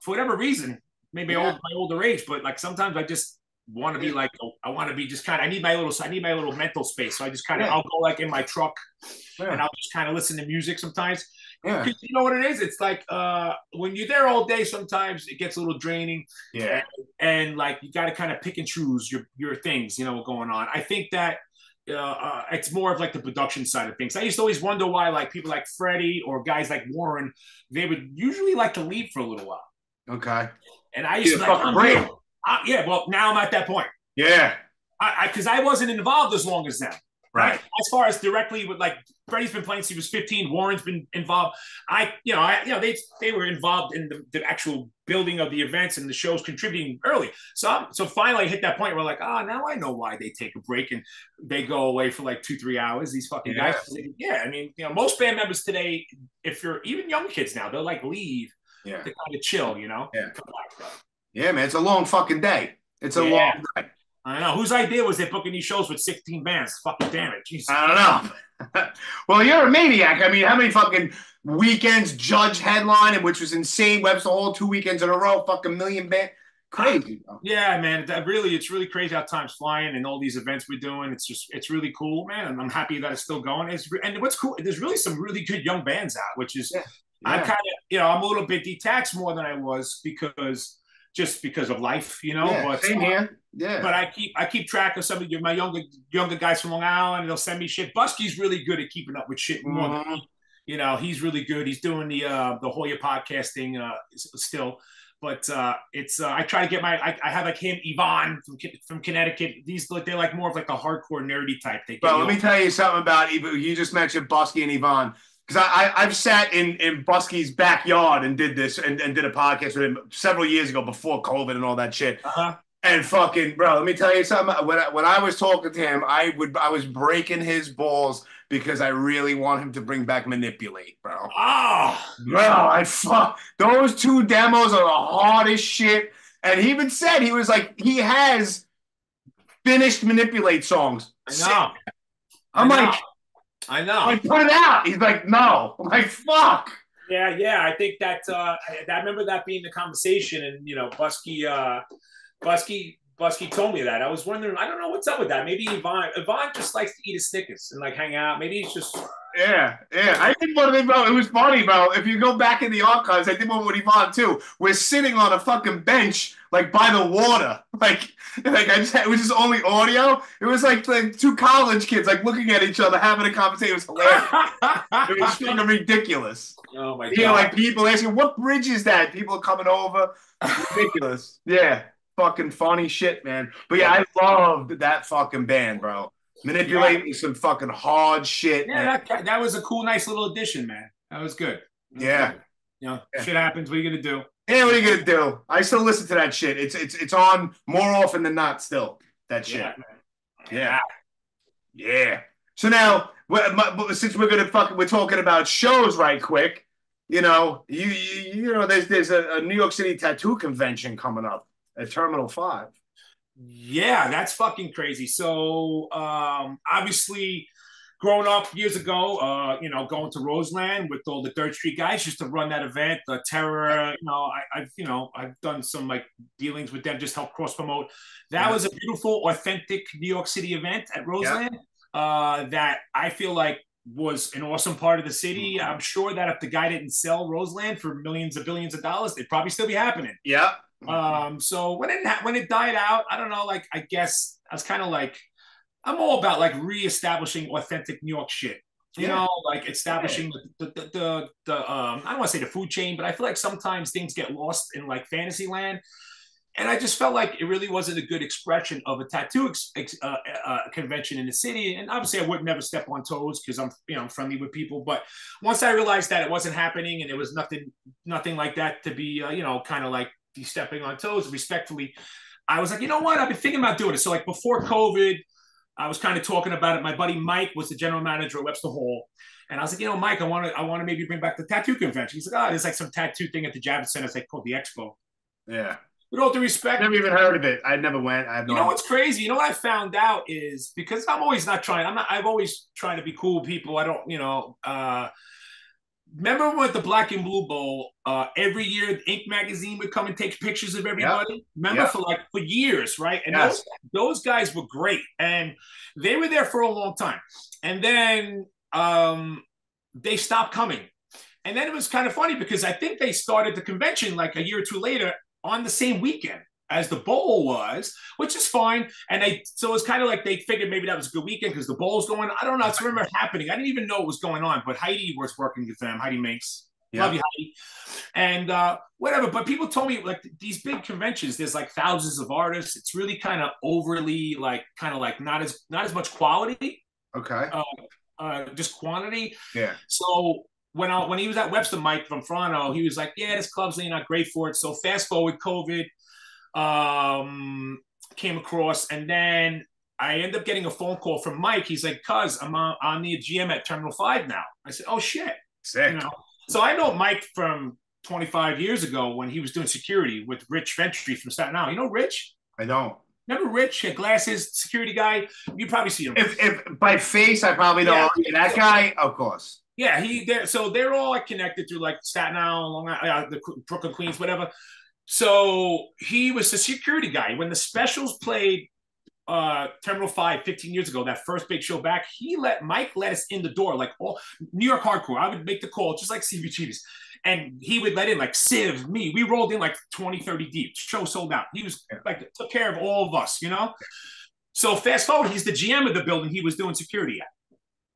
for whatever reason, maybe Yeah. old, my older age, but like sometimes I just want to be like, I want to be just kind of, I need my little, I need my little mental space. So I just kind of, Yeah. I'll go like in my truck and I'll just kind of listen to music sometimes. yeah, 'Cause you know what it is? It's like uh, when you're there all day, sometimes it gets a little draining yeah. and like you got to kind of pick and choose your your things you know going on i think that uh, uh, it's more of like the production side of things i used to always wonder why like people like freddie or guys like warren they would usually like to leave for a little while Okay. and i used Yeah, to like fucking I'm break. Uh, yeah well now i'm at that point Yeah. i because I, wasn't involved as long as them Right. as far as directly with like Freddie's been playing since he was 15. Warren's been involved. I, you know, I, you know, they they were involved in the, the actual building of the events and the shows contributing early. So I'm, so finally I hit that point where like, ah, now I know why they take a break and they go away for like two three hours. These fucking Yeah. guys. Yeah, I mean, you know, most band members today, if you're even young kids now, they'll like leave Yeah. to kind of chill. You know. Yeah. Come back, bro. Yeah, man. It's a long fucking day. It's a Yeah. long day. I know whose idea was they booking these shows with 16 bands? Fucking damn it, Jesus. I don't know. well, you're a maniac. I mean, how many fucking weekends Judge headline, and which was insane. Webster Hall two weekends in a row, fucking million band. Crazy. Bro. Yeah, man. That really, it's really crazy how time's flying and all these events we're doing. It's just, it's really cool, man. And I'm happy that it's still going. It's and what's cool, there's really some really good young bands out, which is, Yeah. I'm kind of, you know, I'm a little bit detached more than I was because just because of life, you know. Yeah, but same here. Yeah. but I keep I keep track of some of your, my younger younger guys from Long Island. They'll send me shit. Busky's really good at keeping up with shit more than you know he's really good he's doing the uh the hoya podcasting uh still but uh it's uh i try to get my i, I have like him yvonne from from connecticut these like they're like more of like a hardcore nerdy type they you let me tell you something about You just mentioned Busky and Yvonne. Because I, I, I've sat in, in Busky's backyard and did this and, and did a podcast with him several years ago before COVID and all that shit. uh-huh. And fucking bro, let me tell you something. When I, when I was talking to him, I would I was breaking his balls because I really want him to bring back manipulate, bro. oh Bro, I fuck those two demos are the hardest shit. And he even said he was like he has finished manipulate songs. i know I'm I know. like, i know I'm like, put it out. He's like, no. I'm like, fuck. Yeah, yeah. I think that uh, I, I remember that being the conversation, and you know, Busky, uh, Busky Busky told me that. I was wondering. I don't know what's up with that. Maybe Yvonne. Yvonne just likes to eat his Snickers and like hang out. Maybe he's just. Yeah, yeah. I think one of bro, it was funny, bro. If you go back in the archives, I did one with Yvonne too. We're sitting on a fucking bench, like by the water, like, like I just it was just only audio. It was like like two college kids like looking at each other, having a conversation. It was hilarious. it was fucking ridiculous. Oh my god! You know, like people asking, "What bridge is that?" People coming over. ridiculous. Yeah, fucking funny shit, man. But yeah, I loved that fucking band, bro. Manipulating yeah. some fucking hard shit. Yeah, that, that was a cool, nice little addition, man. That was good. That was yeah. Good. You know, yeah. shit happens. What are you gonna do? Yeah, what are you gonna do? I still listen to that shit. It's it's it's on more often than not. Still, that shit. Yeah. Yeah. yeah. So now, since we're gonna fuck, we're talking about shows right quick. You know, you you, you know, there's there's a, a New York City tattoo convention coming up at Terminal Five. Yeah, that's fucking crazy. So um, obviously, growing up years ago, uh, you know, going to Roseland with all the Dirt Street guys just to run that event, the Terror. You know, I, have you know I've done some like dealings with them, just help cross promote. That yeah. was a beautiful, authentic New York City event at Roseland. Yeah. Uh, that I feel like was an awesome part of the city. Mm-hmm. I'm sure that if the guy didn't sell Roseland for millions of billions of dollars, they'd probably still be happening. Yeah. Um, so when it when it died out, I don't know. Like I guess I was kind of like I'm all about like reestablishing authentic New York shit. You yeah. know, like establishing yeah. the, the, the the um I don't want to say the food chain, but I feel like sometimes things get lost in like fantasy land. And I just felt like it really wasn't a good expression of a tattoo ex, ex, uh, uh, convention in the city. And obviously, I would never step on toes because I'm, you know, I'm friendly with people. But once I realized that it wasn't happening and there was nothing, nothing like that to be, uh, you know, kind of like stepping on toes respectfully. I was like, you know what? I've been thinking about doing it. So like before COVID, I was kind of talking about it. My buddy Mike was the general manager at Webster Hall. And I was like, you know, Mike, I want to, I want to maybe bring back the tattoo convention. He's like, oh, there's like some tattoo thing at the Javits Center. It's like called the Expo. Yeah. With all due respect, never even heard of it. I never went. I have no you know what's crazy? You know what I found out is because I'm always not trying. I'm not. I've always trying to be cool people. I don't. You know. uh remember with the Black and Blue Bowl, uh, every year Ink magazine would come and take pictures of everybody. Yep. Remember yep. for like for years, right? And yes. those, those guys were great, and they were there for a long time. And then um, they stopped coming. And then it was kind of funny because I think they started the convention like a year or two later on the same weekend as the bowl was, which is fine. And they so it's kind of like they figured maybe that was a good weekend because the bowl's going. I don't know. It's remember happening. I didn't even know what was going on, but Heidi was working with them. Heidi Minx. Yeah. Love you, Heidi. And uh, whatever. But people told me like these big conventions, there's like thousands of artists. It's really kind of overly like kind of like not as not as much quality. Okay. Uh, uh, just quantity. Yeah. So when I, when he was at Webster, Mike from Toronto, he was like, "Yeah, this club's really not great for it." So fast forward COVID, um, came across, and then I end up getting a phone call from Mike. He's like, "Cuz, I'm on, the GM at Terminal Five now." I said, "Oh shit!" Sick. You know? So I know Mike from 25 years ago when he was doing security with Rich Ventry from Staten Island. You know Rich? I don't. Remember Rich, had glasses, security guy? You probably see him. If, if by face, I probably know yeah. that guy. Of course. Yeah, he. They're, so they're all connected through like Staten Island, Long Island, uh, the Brooklyn, Queens, whatever. So he was the security guy. When the specials played uh Terminal 5 15 years ago, that first big show back, he let Mike let us in the door, like all New York hardcore. I would make the call, just like CBGB's. And he would let in like Civ, me. We rolled in like 20, 30 deep. Show sold out. He was like took care of all of us, you know? So fast forward, he's the GM of the building he was doing security at.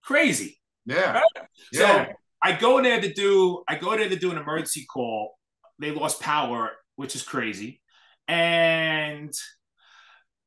Crazy. Yeah. Right? Yeah. So I go there to do I go there to do an emergency call. They lost power which is crazy. And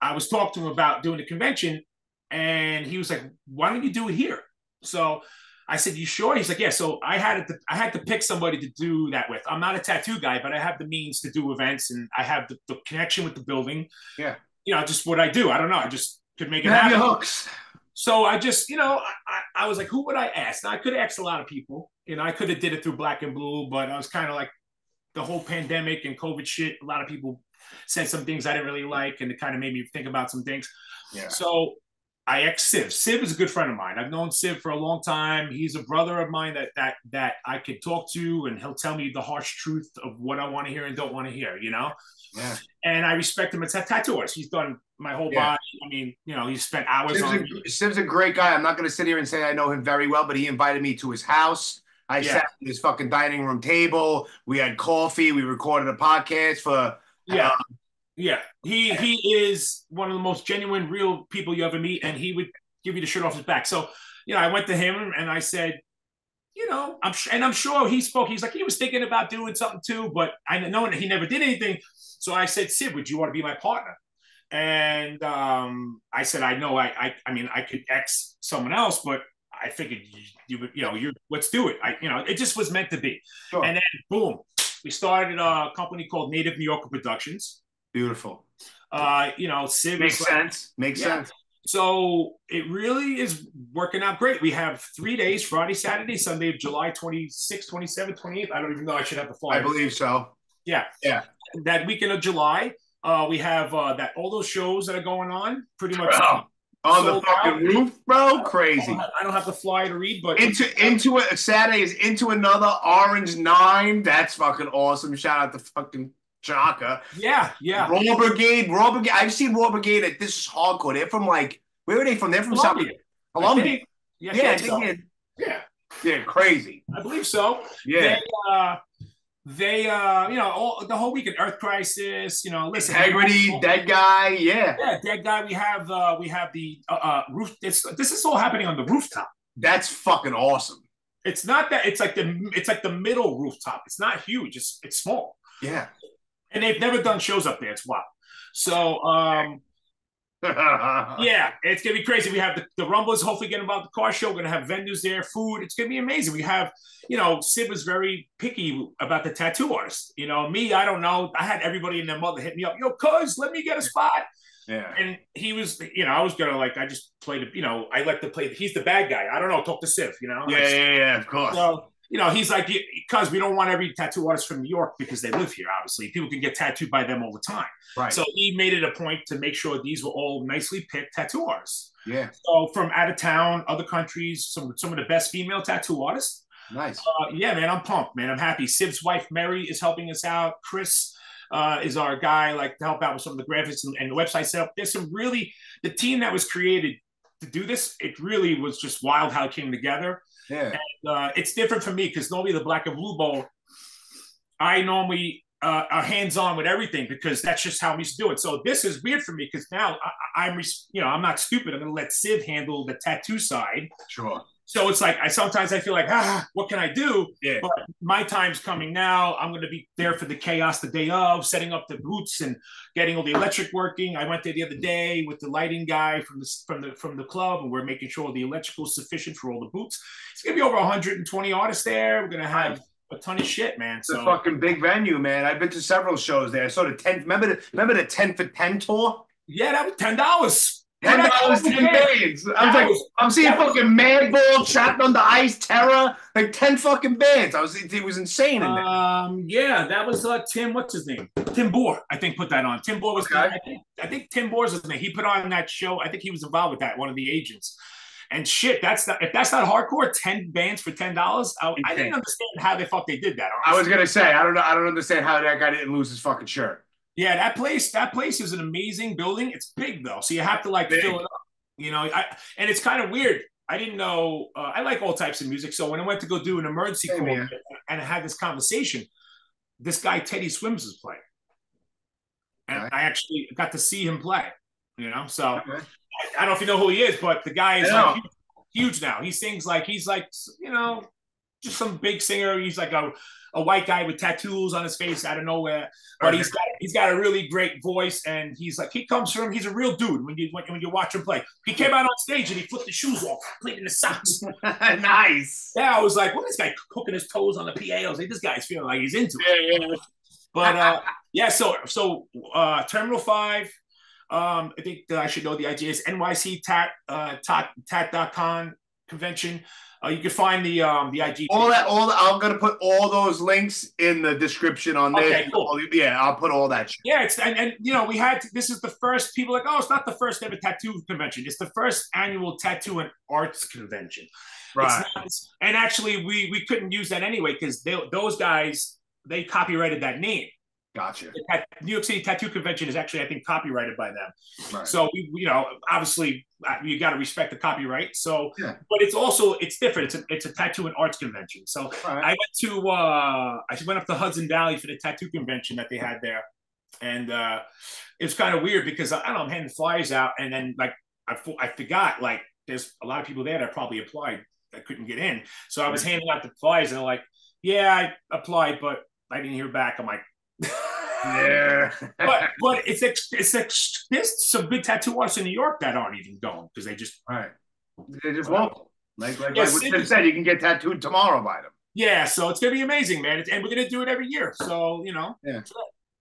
I was talking to him about doing the convention, and he was like, "Why don't you do it here?" So I said, "You sure?" He's like, "Yeah." So I had to I had to pick somebody to do that with. I'm not a tattoo guy, but I have the means to do events, and I have the, the connection with the building. Yeah, you know, just what I do. I don't know. I just could make it you happen. Have your hooks. So I just, you know, I, I was like, who would I ask? Now I could ask a lot of people. You know, I could have did it through Black and Blue, but I was kind of like, the whole pandemic and COVID shit, a lot of people said some things I didn't really like, and it kind of made me think about some things. Yeah. So I ex Civ. Civ is a good friend of mine. I've known Civ for a long time. He's a brother of mine that that that I could talk to, and he'll tell me the harsh truth of what I want to hear and don't want to hear. You know. Yeah. And I respect him as a tattoo artist. He's done my whole Yeah. body. I mean, you know, he's spent hours Civ's on. a, Civ's a great guy. I'm not going to sit here and say I know him very well, but he invited me to his house. I Yeah. sat at his fucking dining room table. We had coffee. We recorded a podcast for. Yeah. Yeah, he he is one of the most genuine, real people you ever meet, and he would give you the shirt off his back. So, you know, I went to him and I said, you know, I'm sh- and I'm sure he spoke. He's like he was thinking about doing something too, but I know he never did anything. So I said, Civ, would you want to be my partner? And um, I said, I know, I, I, I mean, I could X someone else, but I figured you, you would, you know, you let's do it. I, you know, it just was meant to be. Sure. And then boom, we started a company called Native New Yorker Productions. Beautiful. Uh, you know, Civ Makes like- sense. Makes Yeah. sense. so it really is working out great. We have three days Friday, Saturday, Sunday of July 26th, 27th, 28th. I don't even know. I should have the phone. I believe so. Yeah. Yeah. That weekend of July, uh, we have uh, that all those shows that are going on pretty much. Bro, on the fucking out. roof, bro. I Crazy. don't, have, I don't have to fly to read, but Into into a Saturday is into another Orange Nine. That's fucking awesome. Shout out to fucking Chaka. yeah, yeah. Raw Brigade, Raw Brigade. I've seen Raw Brigade at this is hardcore. They're from like where are they from? They're from Columbia. South Columbia. Yeah, Yeah, I so. yeah, yeah, yeah, crazy. I believe so. Yeah, They, uh, they, uh, you know, all, the whole weekend, Earth Crisis. You know, listen, integrity, dead guy. Yeah, Yeah, dead guy. We have uh we have the uh, uh roof. It's this is all happening on the rooftop. that's fucking awesome. It's not that it's like the it's like the middle rooftop. It's not huge. It's it's small, Yeah. and they've never done shows up there. It's wild. So um yeah, it's gonna be crazy. We have the, the Rumblers hopefully getting about the car show. We're gonna have vendors there, food. It's gonna be amazing. We have, you know, Civ was very picky about the tattoo artist. You know, me, I don't know. I had everybody and their mother hit me up. Yo, cuz, let me get a spot. yeah. and he was, you know, I was gonna like, I just played, you know, I like to play. He's the bad guy. I don't know. Talk to Civ, you know. Yeah, yeah, yeah, of course. So you know, he's like, because we don't want every tattoo artist from New York because they live here. Obviously, people can get tattooed by them all the time. Right. So he made it a point to make sure these were all nicely picked tattoo artists. yeah, So from out of town, other countries, some some of the best female tattoo artists. nice. Uh, yeah, man, I'm pumped, man. I'm happy. Civ's wife Mary is helping us out. Chris uh, is our guy, like to help out with some of the graphics and, and the website setup. There's some really the team that was created to do this. It really was just wild how it came together. Yeah, Uh, it's different for me because normally the Black and Blue Bowl, I normally uh, are hands on with everything because that's just how I'm used to do it. So this is weird for me because now I, I'm, you know, I'm not stupid. I'm going to let Civ handle the tattoo side. sure. So it's like I sometimes I feel like ah, what can I do? Yeah, But my time's coming now. I'm going to be there for the chaos the day of, setting up the boots and getting all the electric working. I went there the other day with the lighting guy from the from the from the club, and we're making sure the electrical is sufficient for all the boots. It's going to be over 120 artists there. We're going to have a ton of shit, man. it's a So fucking big venue, man. I've been to several shows there. I saw the ten. Remember the remember the ten for ten tour. yeah, that was ten dollars. Ten dollars, ten bands. I was That like, was- I'm seeing fucking Madball, Trapped Under Ice, Terror, like ten fucking bands. I was, it was insane in. Um, yeah, that was uh, Tim. What's his name? Tim Bohr. I think put that on. Tim Bohr was. Okay. I, think, I think Tim Bohr's his name. He put on that show. I think he was involved with that. One of the agents. And shit, that's not if that's not hardcore. Ten bands for ten dollars. I, I didn't understand how the fuck they did that. I was gonna say, I don't know, I don't understand how that guy didn't lose his fucking shirt. Yeah, that place. That place is an amazing building. It's big though, so you have to like Big. fill it up. You know, I, and it's kind of weird. I didn't know. Uh, I like all types of music, so when I went to go do an emergency Same call here. and I had this conversation, this guy Teddy Swims was playing, and Okay. I actually got to see him play. You know, so I. I don't know if you know who he is, but the guy is like huge, huge now. He sings like he's like you know just some big singer. He's like a a white guy with tattoos on his face out of nowhere, but he's got he's got a really great voice, and he's like he comes from he's a real dude when you when, when you watch him play. He came out on stage and he flipped the shoes off, played in the socks. nice. yeah, I was like, what is this guy hooking his toes on the PA? I was like, this guy's feeling like he's into it. Yeah, yeah. But uh, yeah, so so uh, Terminal Five. Um, I think that I should know the idea is NYC Tat uh, Tat Tat.con convention. Uh, you can find the um the IG. All that, all I'm gonna put all those links in the description on there. Okay, cool. Yeah, I'll put all that. Shit. Yeah, it's and, and you know we had this is the first people like oh it's not the first ever tattoo convention. It's the first annual tattoo and arts convention. Right. Not, and actually we we couldn't use that anyway because those guys they copyrighted that name. Gotcha. The New York City Tattoo Convention is actually, I think, copyrighted by them. Right. So we, you know, obviously, uh, you got to respect the copyright. So, Yeah. but it's also it's different. It's a it's a tattoo and arts convention. So Right. I went to uh I went up to Hudson Valley for the tattoo convention that they had there, and uh it was kind of weird because I don't know I'm handing flyers out, and then like I fo- I forgot like there's a lot of people there that probably applied that couldn't get in. So I was handing out the flyers, and they're like, "Yeah, I applied, but I didn't hear back." I'm like. Yeah. but but it's ex, it's ex, there's some big tattoo artists in New York that aren't even going because they just right. They just won't. Like like, Yeah, like what you said, you can get tattooed tomorrow by them. yeah. So it's gonna be amazing, man. It's, and we're gonna do it every year. So you know. Yeah.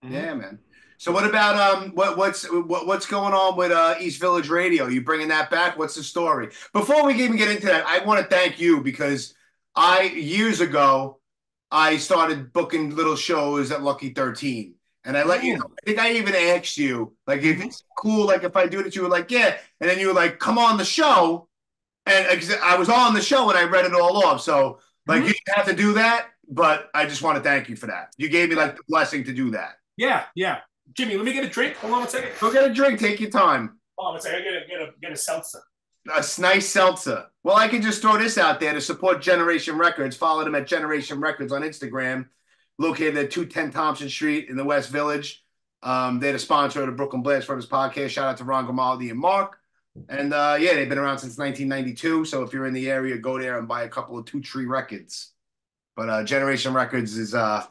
Mhm. Yeah, man. So what about um what what's what, what's going on with uh East Village Radio? You bringing that back? What's the story? Before we even get into that, I want to thank you because I years ago I started booking little shows at Lucky 13. And I let you know. I think I even asked you, like, if it's cool, like if I do it, you were like, yeah. And then you were like, come on the show. And I was on the show and I read it all off. So like Mhm. you didn't have to do that, but I just want to thank you for that. You gave me like the blessing to do that. Yeah, yeah. Jimmy, let me get a drink. Hold on a second. Go get a drink. Take your time. Hold on a second. I gotta get a get a seltzer. A nice seltzer. Well, I can just throw this out there to support Generation Records. Follow them at Generation Records on Instagram, located at 210 Thompson Street in the West Village. Um, they're the sponsor of the Brooklyn Blast Brothers podcast. Shout out to Ron Grimaldi and Mark. And uh, yeah, they've been around since 1992. So if you're in the area, go there and buy a couple of Two Tree records. But uh, Generation Records is uh,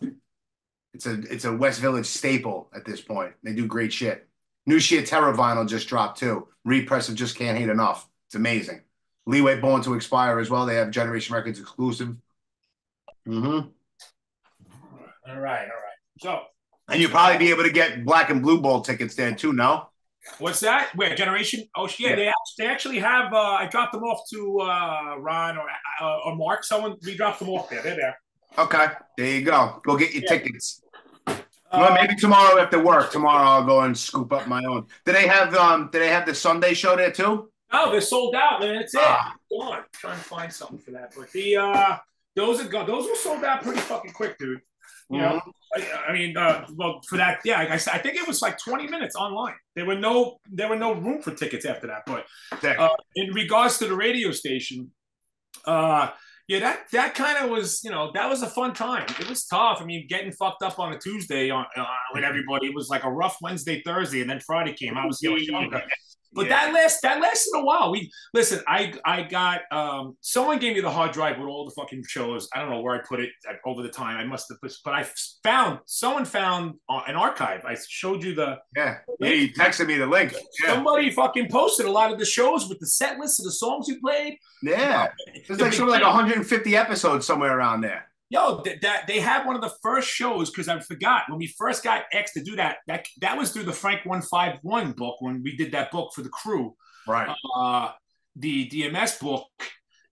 it's a it's a West Village staple at this point. They do great shit. New Sheer Terror vinyl just dropped too. Repressive just can't hate enough. It's amazing. Leeway Born to Expire as well. They have Generation Records exclusive. hmm All right, all right. So And you'll probably be able to get Black and Blue Bowl tickets there too. No. what's that? Where generation? Oh yeah, Yeah. they they actually have. Uh, I dropped them off to uh, Ron or uh, or Mark. Someone we dropped them off there. They're there. Okay, there you go. Go get your Yeah. tickets. well, Uh, maybe tomorrow after work. Tomorrow I'll go and scoop up my own. Do they have um? Do they have the Sunday show there too? Oh, they're sold out, man. That's it. Ah. Go on. Trying to find something for that. But the uh those are go- those were sold out pretty fucking quick, dude. You know, Mm-hmm. I, I mean, uh, well, for that, yeah, like I said, I think it was like 20 minutes online. There were no there were no room for tickets after that. But uh, in regards to the radio station, uh yeah, that that kind of was, you know, that was a fun time. It was tough. I mean, getting fucked up on a Tuesday on uh, with everybody, it was like a rough Wednesday, Thursday, and then Friday came. I was, I was younger. But Yeah. that last that lasted a while. We listen. I I got um someone gave me the hard drive with all the fucking shows. I don't know where I put it like, over the time. I must have put, but I found someone found uh, an archive. I showed you the Yeah, yeah. You texted me the link. Yeah, somebody fucking posted a lot of the shows with the set list of the songs we played. yeah. There's like something like 150 episodes somewhere around there. Yo, that, that they had one of the first shows because I forgot when we first got X to do that. That that was through the Frank One Five One book when we did that book for the crew. Right. uh, the DMS book.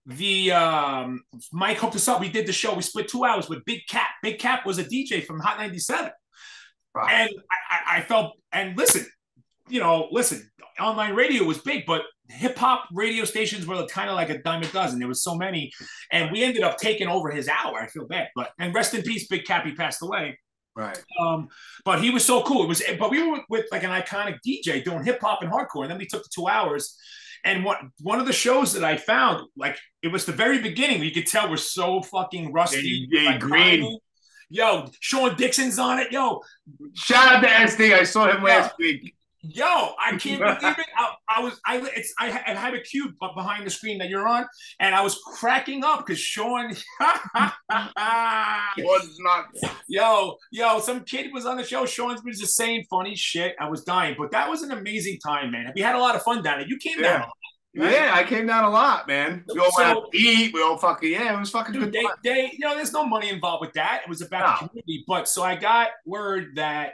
The um, Mike hooked us up. We did the show. We split two hours with Big Kap. Big Kap was a DJ from Hot 97. Wow. And I, I, I felt, and listen, you know, listen, online radio was big, but hip hop radio stations were kind of like a dime a dozen. There was so many. And we ended up taking over his hour. I feel bad. But, and rest in peace, Big Cappy passed away. Right. Um, but he was so cool. It was, but we were with like an iconic DJ doing hip hop and hardcore, and then we took the two hours. And what one of the shows that I found, like it was the very beginning. You could tell we're so fucking rusty. Yeah, yeah, like, green. tiny. Yo, Sean Dixon's on it. Yo, Shout out to SD. I saw him last week. Yo, I can't believe it. I, I was, I, it's, I, I had a cube behind the screen that you're on, and I was cracking up because Sean. Was not. Yo, yo, some kid was on the show. Sean's was just saying funny shit. I was dying, but that was an amazing time, man. We had a lot of fun down there. You came Yeah. down. right? Yeah, I came down a lot, man. We all So- went out to eat. We all fucking yeah. It was fucking Dude, good. they, they, you know, there's no money involved with that. It was about the community. But so I got word that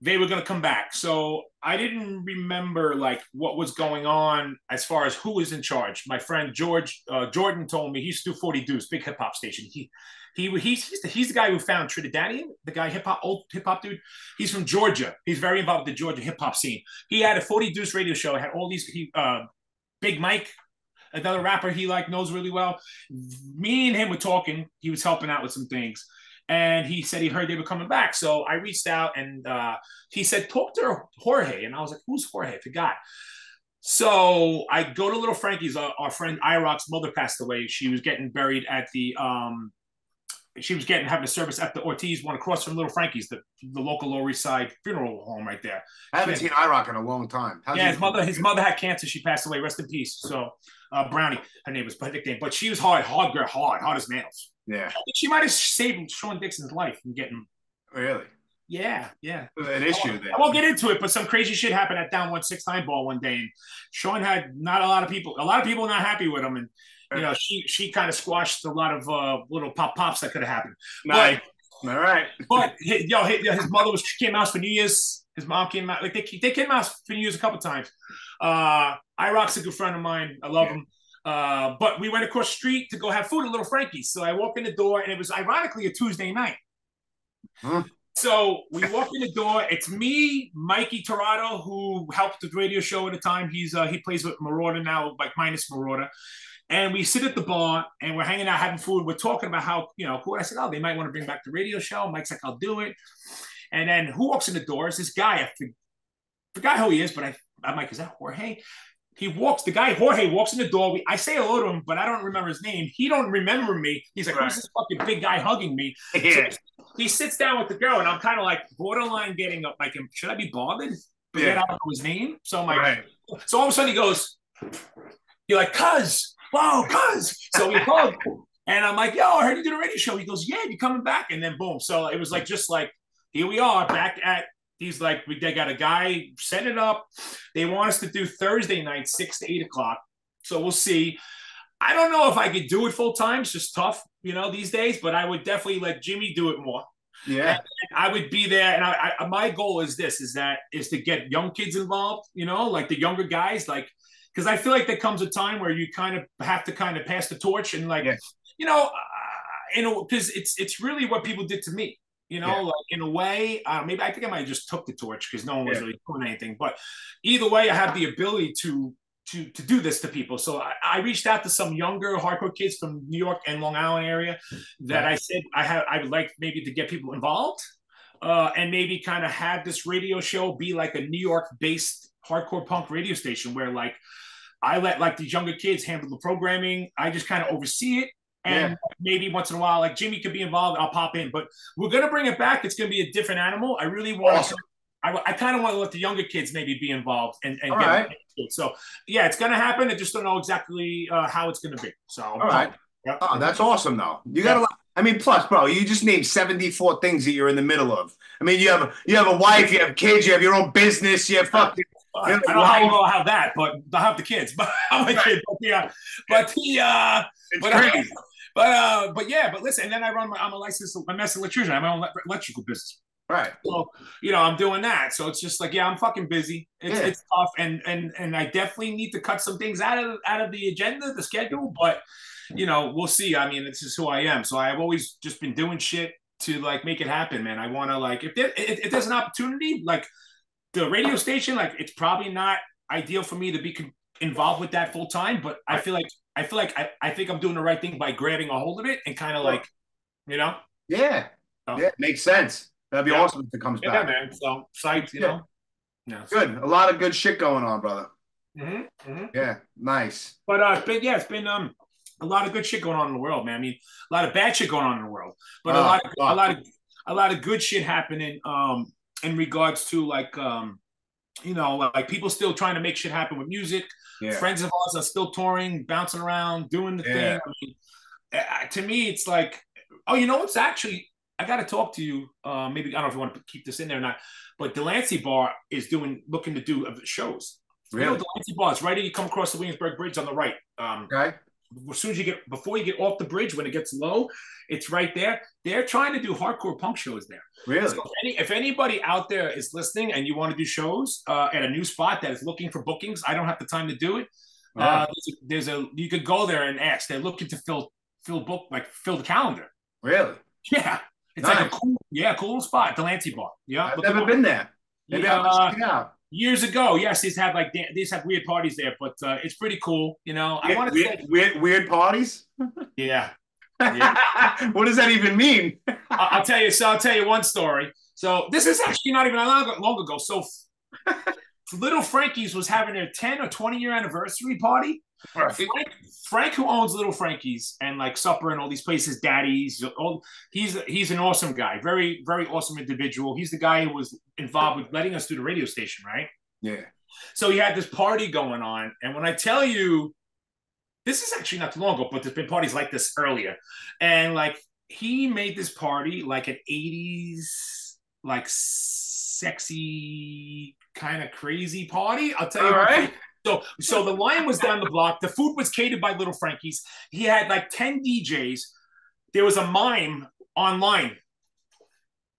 they were going to come back. So I didn't remember like what was going on as far as who was in charge. My friend George uh, Jordan told me he used to do 40 Deuce, big hip hop station. He he he's he's the, he's the guy who found Trinidad James, the guy hip hop old hip hop dude. He's from Georgia. He's very involved with the Georgia hip hop scene. He had a 40 Deuce radio show. Had all these he uh, Big Mike, another rapper he like knows really well. Me and him were talking. He was helping out with some things and he said he heard they were coming back. So I reached out and uh, he said, talk to Jorge. And I was like, who's Jorge? I forgot. So I go to Little Frankie's. Uh, our friend IROC's mother passed away. She was getting buried at the, um, she was getting having a service at the Ortiz one across from Little Frankie's, the, the local Lower East Side funeral home right there. I haven't seen IROC in a long time. How's yeah, his mother, his mother had cancer. She passed away. Rest in peace. So uh, Brownie, her name was her nickname, but she was hard, hard girl, hard, hard as nails. Yeah. She might have saved Sean Dixon's life from getting. Really? Yeah, yeah. An issue I there. I won't get into it, but some crazy shit happened at down one six nine ball one day, and Sean had not a lot of people, a lot of people not happy with him, and you know she she kind of squashed a lot of uh, little pop pops that could have happened. Nice. But, All right. but yo, his mother was came out for New Year's. His mom came out like they, they came out for Year's a couple times. Uh, IROC's a good friend of mine. I love yeah. him. Uh, but we went across the street to go have food at Little Frankie's. So I walk in the door, and it was ironically a Tuesday night. Huh? So we walk in the door. It's me, Mikey Torado, who helped the radio show at the time. He's uh, he plays with Marauder now, like minus Marauder. And we sit at the bar and we're hanging out having food. We're talking about how you know cool. I said, oh, they might want to bring back the radio show. Mike's like, I'll do it. And then who walks in the door? Is this guy? I forgot who he is, but I, I'm like, is that Jorge? He walks, the guy Jorge walks in the door. We, I say hello to him, but I don't remember his name. He don't remember me. He's like, right. who's this fucking big guy hugging me? Yeah. So he sits down with the girl, and I'm kind of like borderline getting up. Like, should I be bothered? But yeah. I don't know his name. So I'm like, right. so all of a sudden he goes, you're like, cuz, wow, cuz. So we hug. and I'm like, yo, I heard you did a radio show. He goes, yeah, you coming back? And then boom. So it was like, just like, here we are back at He's like, we they got a guy set it up. They want us to do Thursday night, six to eight o'clock. So we'll see. I don't know if I could do it full time. It's just tough, you know, these days. But I would definitely let Jimmy do it more. Yeah, I would be there, and I, I, my goal is this: is that is to get young kids involved. You know, like the younger guys, like because I feel like there comes a time where you kind of have to kind of pass the torch and like, yeah. you know, uh, you know, because it's it's really what people did to me. You know, yeah. like in a way, uh, maybe I think I might have just took the torch because no one was yeah. really doing anything. But either way, I have the ability to to to do this to people. So I, I, reached out to some younger hardcore kids from New York and Long Island area that. I said I had I would like maybe to get people involved uh, and maybe kind of have this radio show be like a New York based hardcore punk radio station where like I let like these younger kids handle the programming. I just kind of oversee it and yeah. maybe once in a while, like Jimmy could be involved, I'll pop in. But we're gonna bring it back. It's gonna be a different animal. I really want. Awesome. I, I kind of want to let the younger kids maybe be involved and, and get right. it. So yeah, it's gonna happen. I just don't know exactly uh, how it's gonna be. So all right. Yep. Oh, that's awesome though. You got a lot. I mean, plus, bro, you just named seventy-four things that you're in the middle of. I mean, you have you have a wife, you have kids, you have your own business, you have fucking. I don't know how I'll have that, but I have the kids. But I'm a kid. But yeah, but the uh, it's but, crazy. But uh, but yeah, but listen, and then I run my I'm a licensed I'm master electrician. I have my own electrical business. Right. So you know I'm doing that. So it's just like yeah, I'm fucking busy. It's, yeah. it's tough, and and and I definitely need to cut some things out of out of the agenda, the schedule. But you know we'll see. I mean, this is who I am. So I've always just been doing shit to like make it happen, man. I want to like if there if, if there's an opportunity like the radio station, like it's probably not ideal for me to be involved with that full time, but I feel like I feel like I, I think I'm doing the right thing by grabbing a hold of it and kind of like, you know? Yeah. So, yeah, makes sense. That'd be yeah. awesome if it comes yeah, back. man. So psyched, you yeah. know. Yeah. Good. A lot of good shit going on, brother. Mm-hmm. Mm-hmm. Yeah. Nice. But uh, but yeah, it's been um a lot of good shit going on in the world, man. I mean, a lot of bad shit going on in the world, but a lot of, a lot of a lot of good shit happening um in regards to like um you know like people still trying to make shit happen with music yeah. Friends of ours are still touring, bouncing around, doing the yeah. thing. I mean, uh, to me, it's like, oh, you know what's actually? I got to talk to you. Uh, maybe I don't know if you want to keep this in there or not, but Delancey Bar is doing looking to do shows. Really? You know, Delancey Bar is right. You come across the Williamsburg Bridge on the right. Um, okay. As soon as you get before you get off the bridge when it gets low, it's right there. They're trying to do hardcore punk shows there. Really? So if, any, if anybody out there is listening and you want to do shows uh, at a new spot that is looking for bookings, I don't have the time to do it. Uh, there's, a, there's a you could go there and ask. They're looking to fill fill book like fill the calendar. Really? Yeah, it's Nice. like a cool yeah cool spot. Delancey Bar. Yeah, I've never been there. Maybe Yeah, I'll check it out. Years ago. Yes, these have like these have weird parties there, but uh, it's pretty cool. You know, I want to weird, say weird, weird parties. yeah. what does that even mean? I'll tell you. So I'll tell you one story. So this is actually not even long. Long ago. So Little Frankie's was having their 10 or 20 year anniversary party. Frank, Frank, who owns Little Frankie's and like Supper and all these places, Daddy's, all, he's he's an awesome guy, very very awesome individual. He's the guy who was involved with letting us do the radio station, right? Yeah. So he had this party going on, and when I tell you, this is actually not too long ago, but there's been parties like this earlier, and like he made this party like an '80s like sexy kind of crazy party. I'll tell you. All right. so, so the line was down the block. The food was catered by Little Frankie's. He had like 10 DJs. There was a mime online.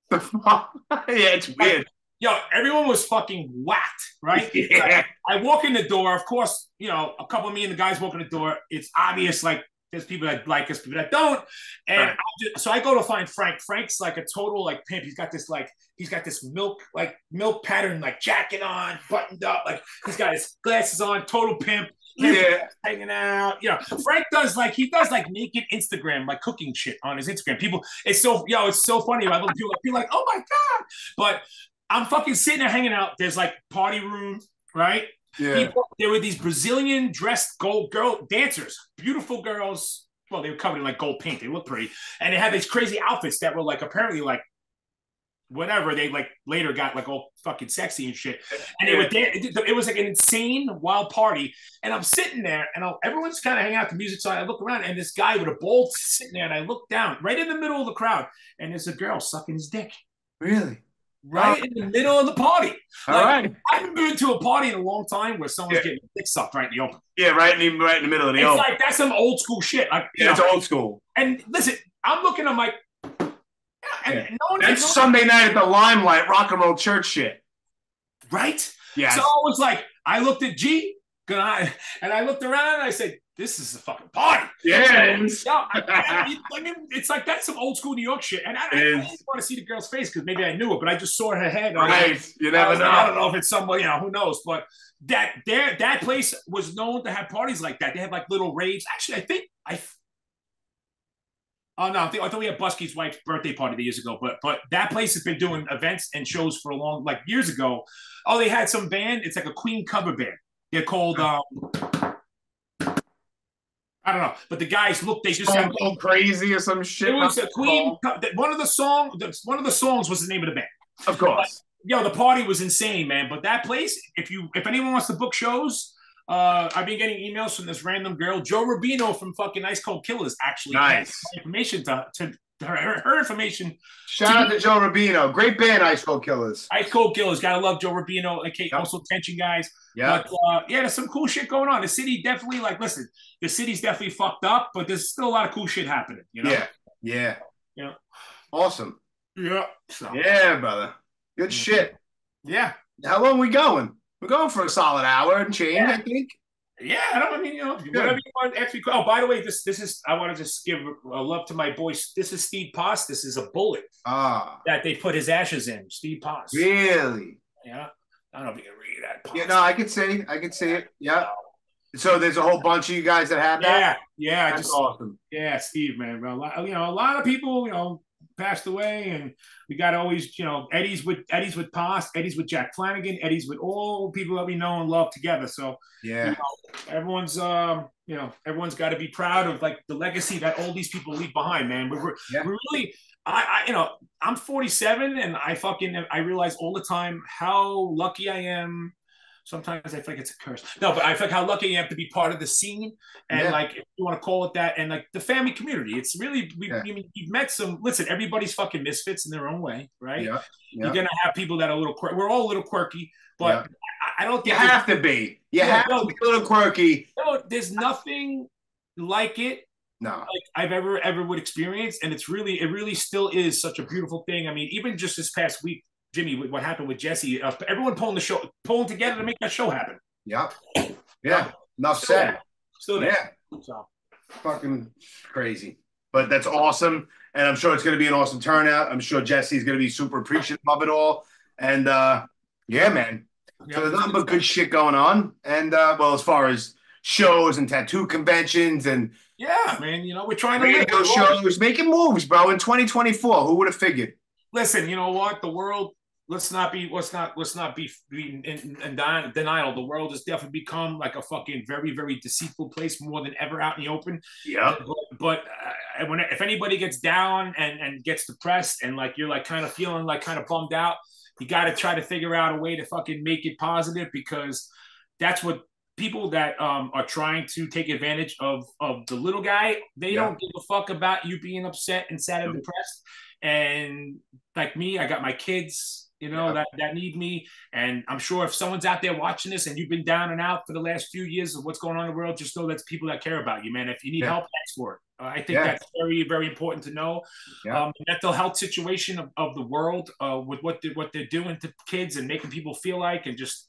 yeah, it's weird. Yo, everyone was fucking whacked, right? Yeah. I walk in the door. Of course, you know, a couple of me and the guys walk in the door. It's obvious, like, there's people that like us, people that don't. And Right. Just, so I go to find Frank. Frank's like a total like pimp. He's got this like he's got this milk like milk pattern like jacket on, buttoned up. Like he's got his glasses on, total pimp. Yeah. hanging out. You know, Frank does like he does like naked Instagram, like cooking shit on his Instagram. People, it's so yo, it's so funny. I look people be like, oh my god. But I'm fucking sitting there hanging out. There's like party room, right? Yeah. People, there were these Brazilian dressed gold girl dancers, beautiful girls. Well, they were covered in like gold paint. They looked pretty, and they had these crazy outfits that were like apparently like whatever. They like later got like all fucking sexy and shit. And they were dan- it, it was like an insane wild party. And I'm sitting there, and I'll, everyone's kind of hanging out the music so I look around, and this guy with a bowl sitting there, and I look down right in the middle of the crowd, and there's a girl sucking his dick Really? Right in the middle of the party. All Like, right. I haven't been to a party in a long time where someone's Yeah. getting dick sucked right in the open. Yeah, right in the, right in the middle of the open. It's open. like that's some old school shit. Like, yeah, it's know, old school. and listen, I'm looking, I'm like, and Yeah. no one, That's no Sunday night at the Limelight rock and roll church shit. right? Yeah. So I was like, I looked at G, and I, and I looked around, and I said, "This is a fucking party." Yeah, I, I, I mean, it's like that's some old school New York shit, and I, I, didn't want to see the girl's face because maybe I knew it, but I just saw her head. Was like, Right. You I, never was like, I don't know. know if it's somebody, you know, who knows? But that there, that place was known to have parties like that. They had like little raves. Actually, I think I. Oh no! I think I thought we had Busky's wife's birthday party the years ago, but but that place has been doing events and shows for a long, like years ago. Oh, they had some band. It's like a Queen cover band. They're called. Um, I don't know, but the guys look. They just have. Crazy or some shit. It was a Queen. One of the song. One of the songs was the name of the band Of course. yo, the party was insane, man. But that place, if you if anyone wants to book shows, uh, I've been getting emails from this random girl, Joe Rubino from fucking Ice Cold Killers, actually. Nice. Information to, to her, her, information. Shout out to Joe Rubino. Great band, Ice Cold Killers. Ice Cold Killers, gotta love Joe Rubino, okay, Yep. also Tension guys. Yeah. But uh, yeah, there's some cool shit going on. The city definitely, like, listen, the city's definitely fucked up, but there's still a lot of cool shit happening. You know? Yeah. Yeah. Yeah. Awesome. Yeah. So, Yeah, brother. Good shit. yeah. How long we going? We're going for a solid hour and change, I think. Yeah, I don't I mean, you know, whatever you want to ask me. Oh, by the way, this this is I want to just give a love to my boys. This is Steve Poss. This is a bullet Ah, that they put his ashes in. Steve Poss. really? Yeah. I don't know if you can read that. Yeah, no, I can see. I can see it. Yeah. So there's a whole bunch of you guys that have that. Yeah, yeah, That's just awesome. yeah, Steve, man. A lot- You know, a lot of people, you know, passed away, and we got always, you know, Eddie's with Eddie's with Poss, Eddie's with Jack Flanagan, Eddie's with all people that we know and love together. So Yeah. everyone's um you know everyone's got to be proud of like the legacy that all these people leave behind man we're, we're, Yeah. we're really I, I you know i'm 47 and i fucking i realize all the time how lucky i am sometimes i feel like it's a curse no but i feel like how lucky i am to be part of the scene and Yeah. like if you want to call it that and like the family community it's really we, Yeah. we, we've met some listen everybody's fucking misfits in their own way right Yeah. you're gonna have people that are a little quirky we're all a little quirky but. I, I don't You have to be. You Yeah, have no. to be a little quirky. no, there's nothing like it No. like I've ever ever would experience, and it's really it really still is such a beautiful thing. I mean, even just this past week, Jimmy, with what happened with Jesse, uh, everyone pulling the show, pulling together to make that show happen. Yep. Yeah. Enough Still said. there. Still there. Yeah. So Fucking crazy. But that's awesome. And I'm sure it's going to be an awesome turnout. I'm sure Jesse's going to be super appreciative of it all. And uh, yeah, man. So there's nothing but good shit going on. And uh, well, as far as shows and tattoo conventions and yeah, man, you know we're trying to radio shows, making moves, bro, in 2024. Who would have figured? Listen, you know what? The world. Let's not be. Let's not. Let's not be, be in, in den- denial. The world has definitely become like a fucking very, very deceitful place more than ever out in the open. Yeah. but, but uh, when if anybody gets down and and gets depressed and like you're like kind of feeling like kind of bummed out, you got to try to figure out a way to fucking make it positive because that's what people that um, are trying to take advantage of of the little guy. They Yeah. don't give a fuck about you being upset and sad and depressed. And like me, I got my kids. You know Yeah. that that need me, and I'm sure if someone's out there watching this and you've been down and out for the last few years of what's going on in the world, just know that's people that care about you, man. If you need Yeah. help, ask for it. Uh, I think Yeah. that's very, very important to know. Yeah. Um, the mental health situation of, of the world uh, with what they, what they're doing to kids and making people feel like, and just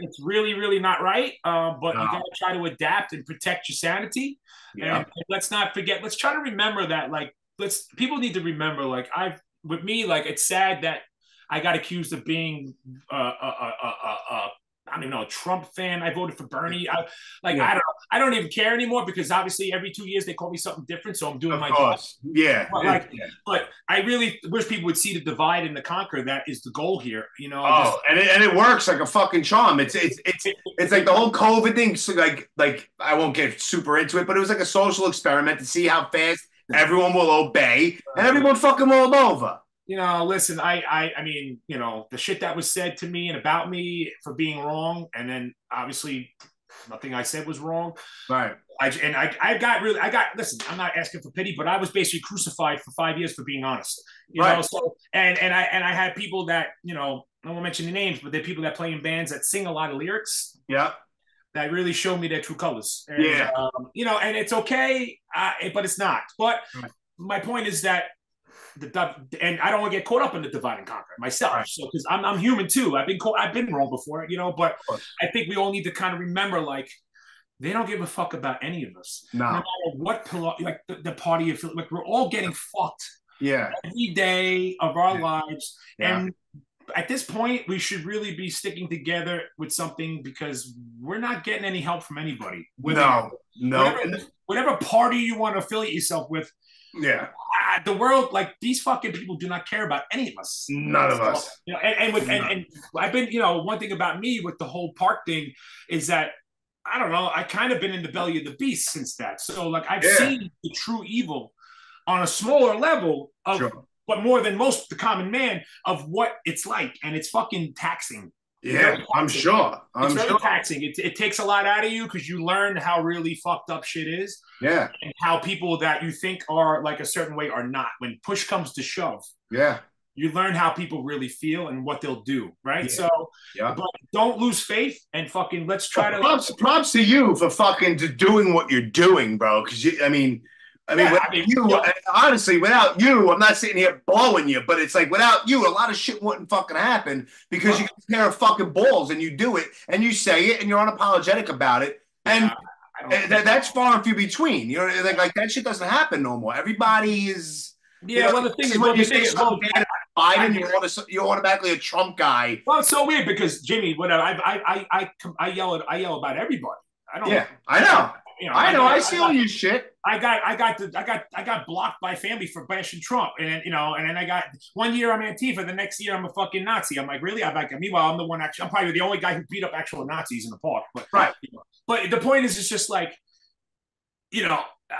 it's really, really not right. Uh, but you got to try to adapt and protect your sanity. Yeah. And let's not forget. Let's try to remember that. Like, let's people need to remember. Like, I've with me, like it's sad that I got accused of being uh, uh, uh, uh, uh, uh, I don't even know, a Trump fan. I voted for Bernie. I, like Yeah. I don't, I don't even care anymore because obviously every two years they call me something different, so I'm doing Of my job. Yeah. Well, like- Yeah. But I really wish people would see the divide and the conquer. That is the goal here. You know, Oh, and it, and it works like a fucking charm. It's it's it's it's like the whole COVID thing. So like like I won't get super into it, but it was like a social experiment to see how fast everyone will obey, and everyone fucking rolled over. You know, listen, I, I, I mean, you know, the shit that was said to me and about me for being wrong, and then obviously nothing I said was wrong. Right. I and I, I got really, I got. Listen, I'm not asking for pity, but I was basically crucified for five years for being honest. You know, Right. so and and I and I had people that you know, I won't mention the names, but they're people that play in bands that sing a lot of lyrics Yeah. that really show me their true colors. And, Yeah. um, you know, and it's okay, uh, but it's not. But Right. my point is that the and I don't want to get caught up in the divide and conquer myself. Right. So because I'm I'm human too. I've been caught, I've been wrong before, you know. But. I think we all need to kind of remember, like, they don't give a fuck about any of us. No No. matter what like the, the party you feel like we're all getting fucked Yeah. every day of our Yeah. lives. Yeah. And at this point, we should really be sticking together with something because we're not getting any help from anybody. Whether- No. No. Whatever, whatever party you want to affiliate yourself with, Yeah. The world, like these fucking people do not care about any of us. None of us. You know, and, and with and, and I've been, you know, one thing about me with the whole park thing is that I don't know, I kind of been in the belly of the beast since that. So like I've Yeah. seen the true evil on a smaller level of Sure. but more than most the common man of what it's like and it's fucking taxing Yeah. I'm sure. I'm it's very sure. taxing it, it takes a lot out of you because you learn how really fucked up shit is Yeah. and how people that you think are like a certain way are not when push comes to shove Yeah. you learn how people really feel and what they'll do right Yeah. so Yeah. but don't lose faith and fucking let's try to props, props to you for fucking to doing what you're doing, bro. Because you, I mean, I mean, Yeah, without I mean, you, yeah. honestly, without you, I'm not sitting here blowing you, but it's like without you, a lot of shit wouldn't fucking happen because you got a pair of fucking balls and you do it and you say it and you're unapologetic about it. And Yeah, I don't think- that, that's far and few between. You know, like, like that shit doesn't happen no more. Everybody is. yeah you know, well the thing is when you say well, something bad about Biden, you're, auto- you're automatically a Trump guy. well, it's so weird because Jimmy, whatever, I, I, I, I, I yell at, I yell about everybody. I don't. Yeah, I know. You know, I know. I got- see got- all your shit. I got I got the I got I got blocked by family for bashing Trump, and you know, and then I got one year I'm Antifa, the next year I'm a fucking Nazi. I'm like, really? I'm like, meanwhile, I'm the one actually. I'm probably the only guy who beat up actual Nazis in the park. But Right. you know, but the point is, it's just like, you know, uh,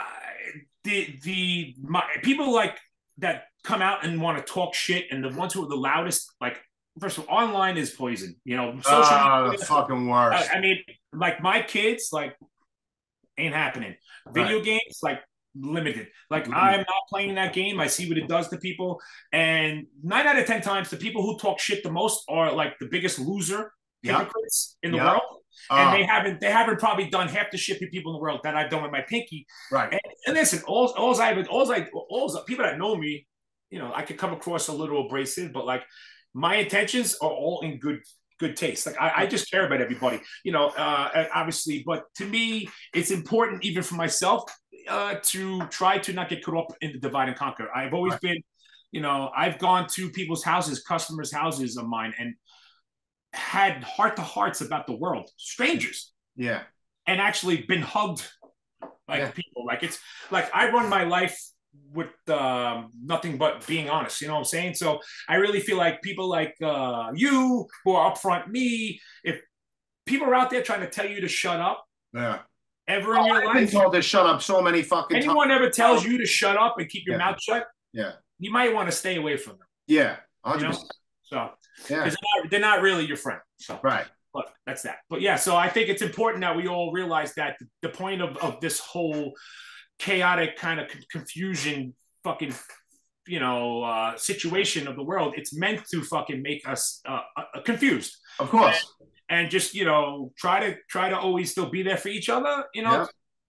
the the my, people like that come out and want to talk shit, and the ones who are the loudest, like. First of all, online is poison. You know, social Oh, media- the fucking worst. I, I mean, like my kids, like ain't happening. Video games, like limited. Like Mhm. I'm not playing that game. I see what it does to people, and nine out of ten times, the people who talk shit the most are like the biggest loser Yeah. hypocrites in the Yeah. world. uh, and they haven't they haven't probably done half the shit people in the world that I've done with my pinky. Right. And, and listen, all all I've all I all people that know me, you know, I could come across a little abrasive, but like my intentions are all in good good taste. Like I, I just care about everybody, you know. Uh, obviously, but to me, it's important even for myself uh, to try to not get caught up in the divide and conquer. I've always right. been, you know, I've gone to people's houses, customers' houses of mine, and had heart to hearts about the world, strangers. Yeah. And actually been hugged like yeah. people. Like it's like I run my life with uh, nothing but being honest. You know what I'm saying? So I really feel like people like uh, you who are upfront, me, if people are out there trying to tell you to shut up, yeah. Ever in oh, your I've life, been told to shut up so many fucking. Anyone times. ever tells you to shut up and keep your yeah. mouth shut? Yeah. You might want to stay away from them. Yeah, 100%. You know? So, yeah, they're not, they're not really your friend. So, right. But that's that. But yeah, so I think it's important that we all realize that the point of, of this whole chaotic kind of confusion fucking you know uh, situation of the world it's meant to fucking make us uh, uh, confused. Of course. And, and, just you know try to try to always still be there for each other you know?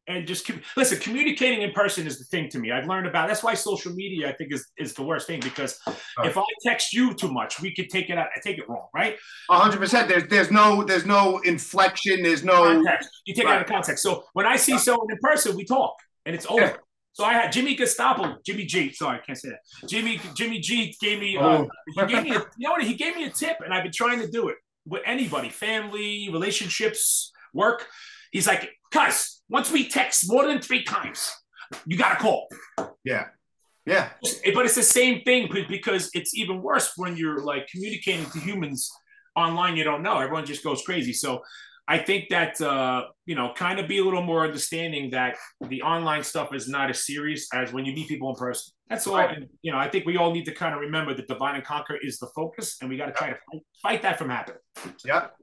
And just com- listen communicating in person is the thing to me. I've learned about that's why social media i think is is the worst thing because right. if i text you too much we could take it out i take it wrong right? 100% there's there's no there's no inflection. There's no context. you take right. it out of context. So when i see someone in person we talk and it's over. So I had Jimmy Gestapo, Jimmy G. Sorry, I can't say that. Jimmy Jimmy G gave me. Uh, oh. he gave me. A, you know what? He gave me a tip, and I've been trying to do it with anybody, family, relationships, work. He's like, "Cuz, once we text more than three times, you got to call." Yeah. Yeah. But it's the same thing because it's even worse when you're like communicating to humans online you don't know. Everyone just goes crazy. So I think that uh, you know, kind of be a little more understanding that the online stuff is not as serious as when you meet people in person. That's all. Right. And, you know, I think we all need to kind of remember that divide and conquer is the focus, and we got to try to fight, fight, that from happening. Yep.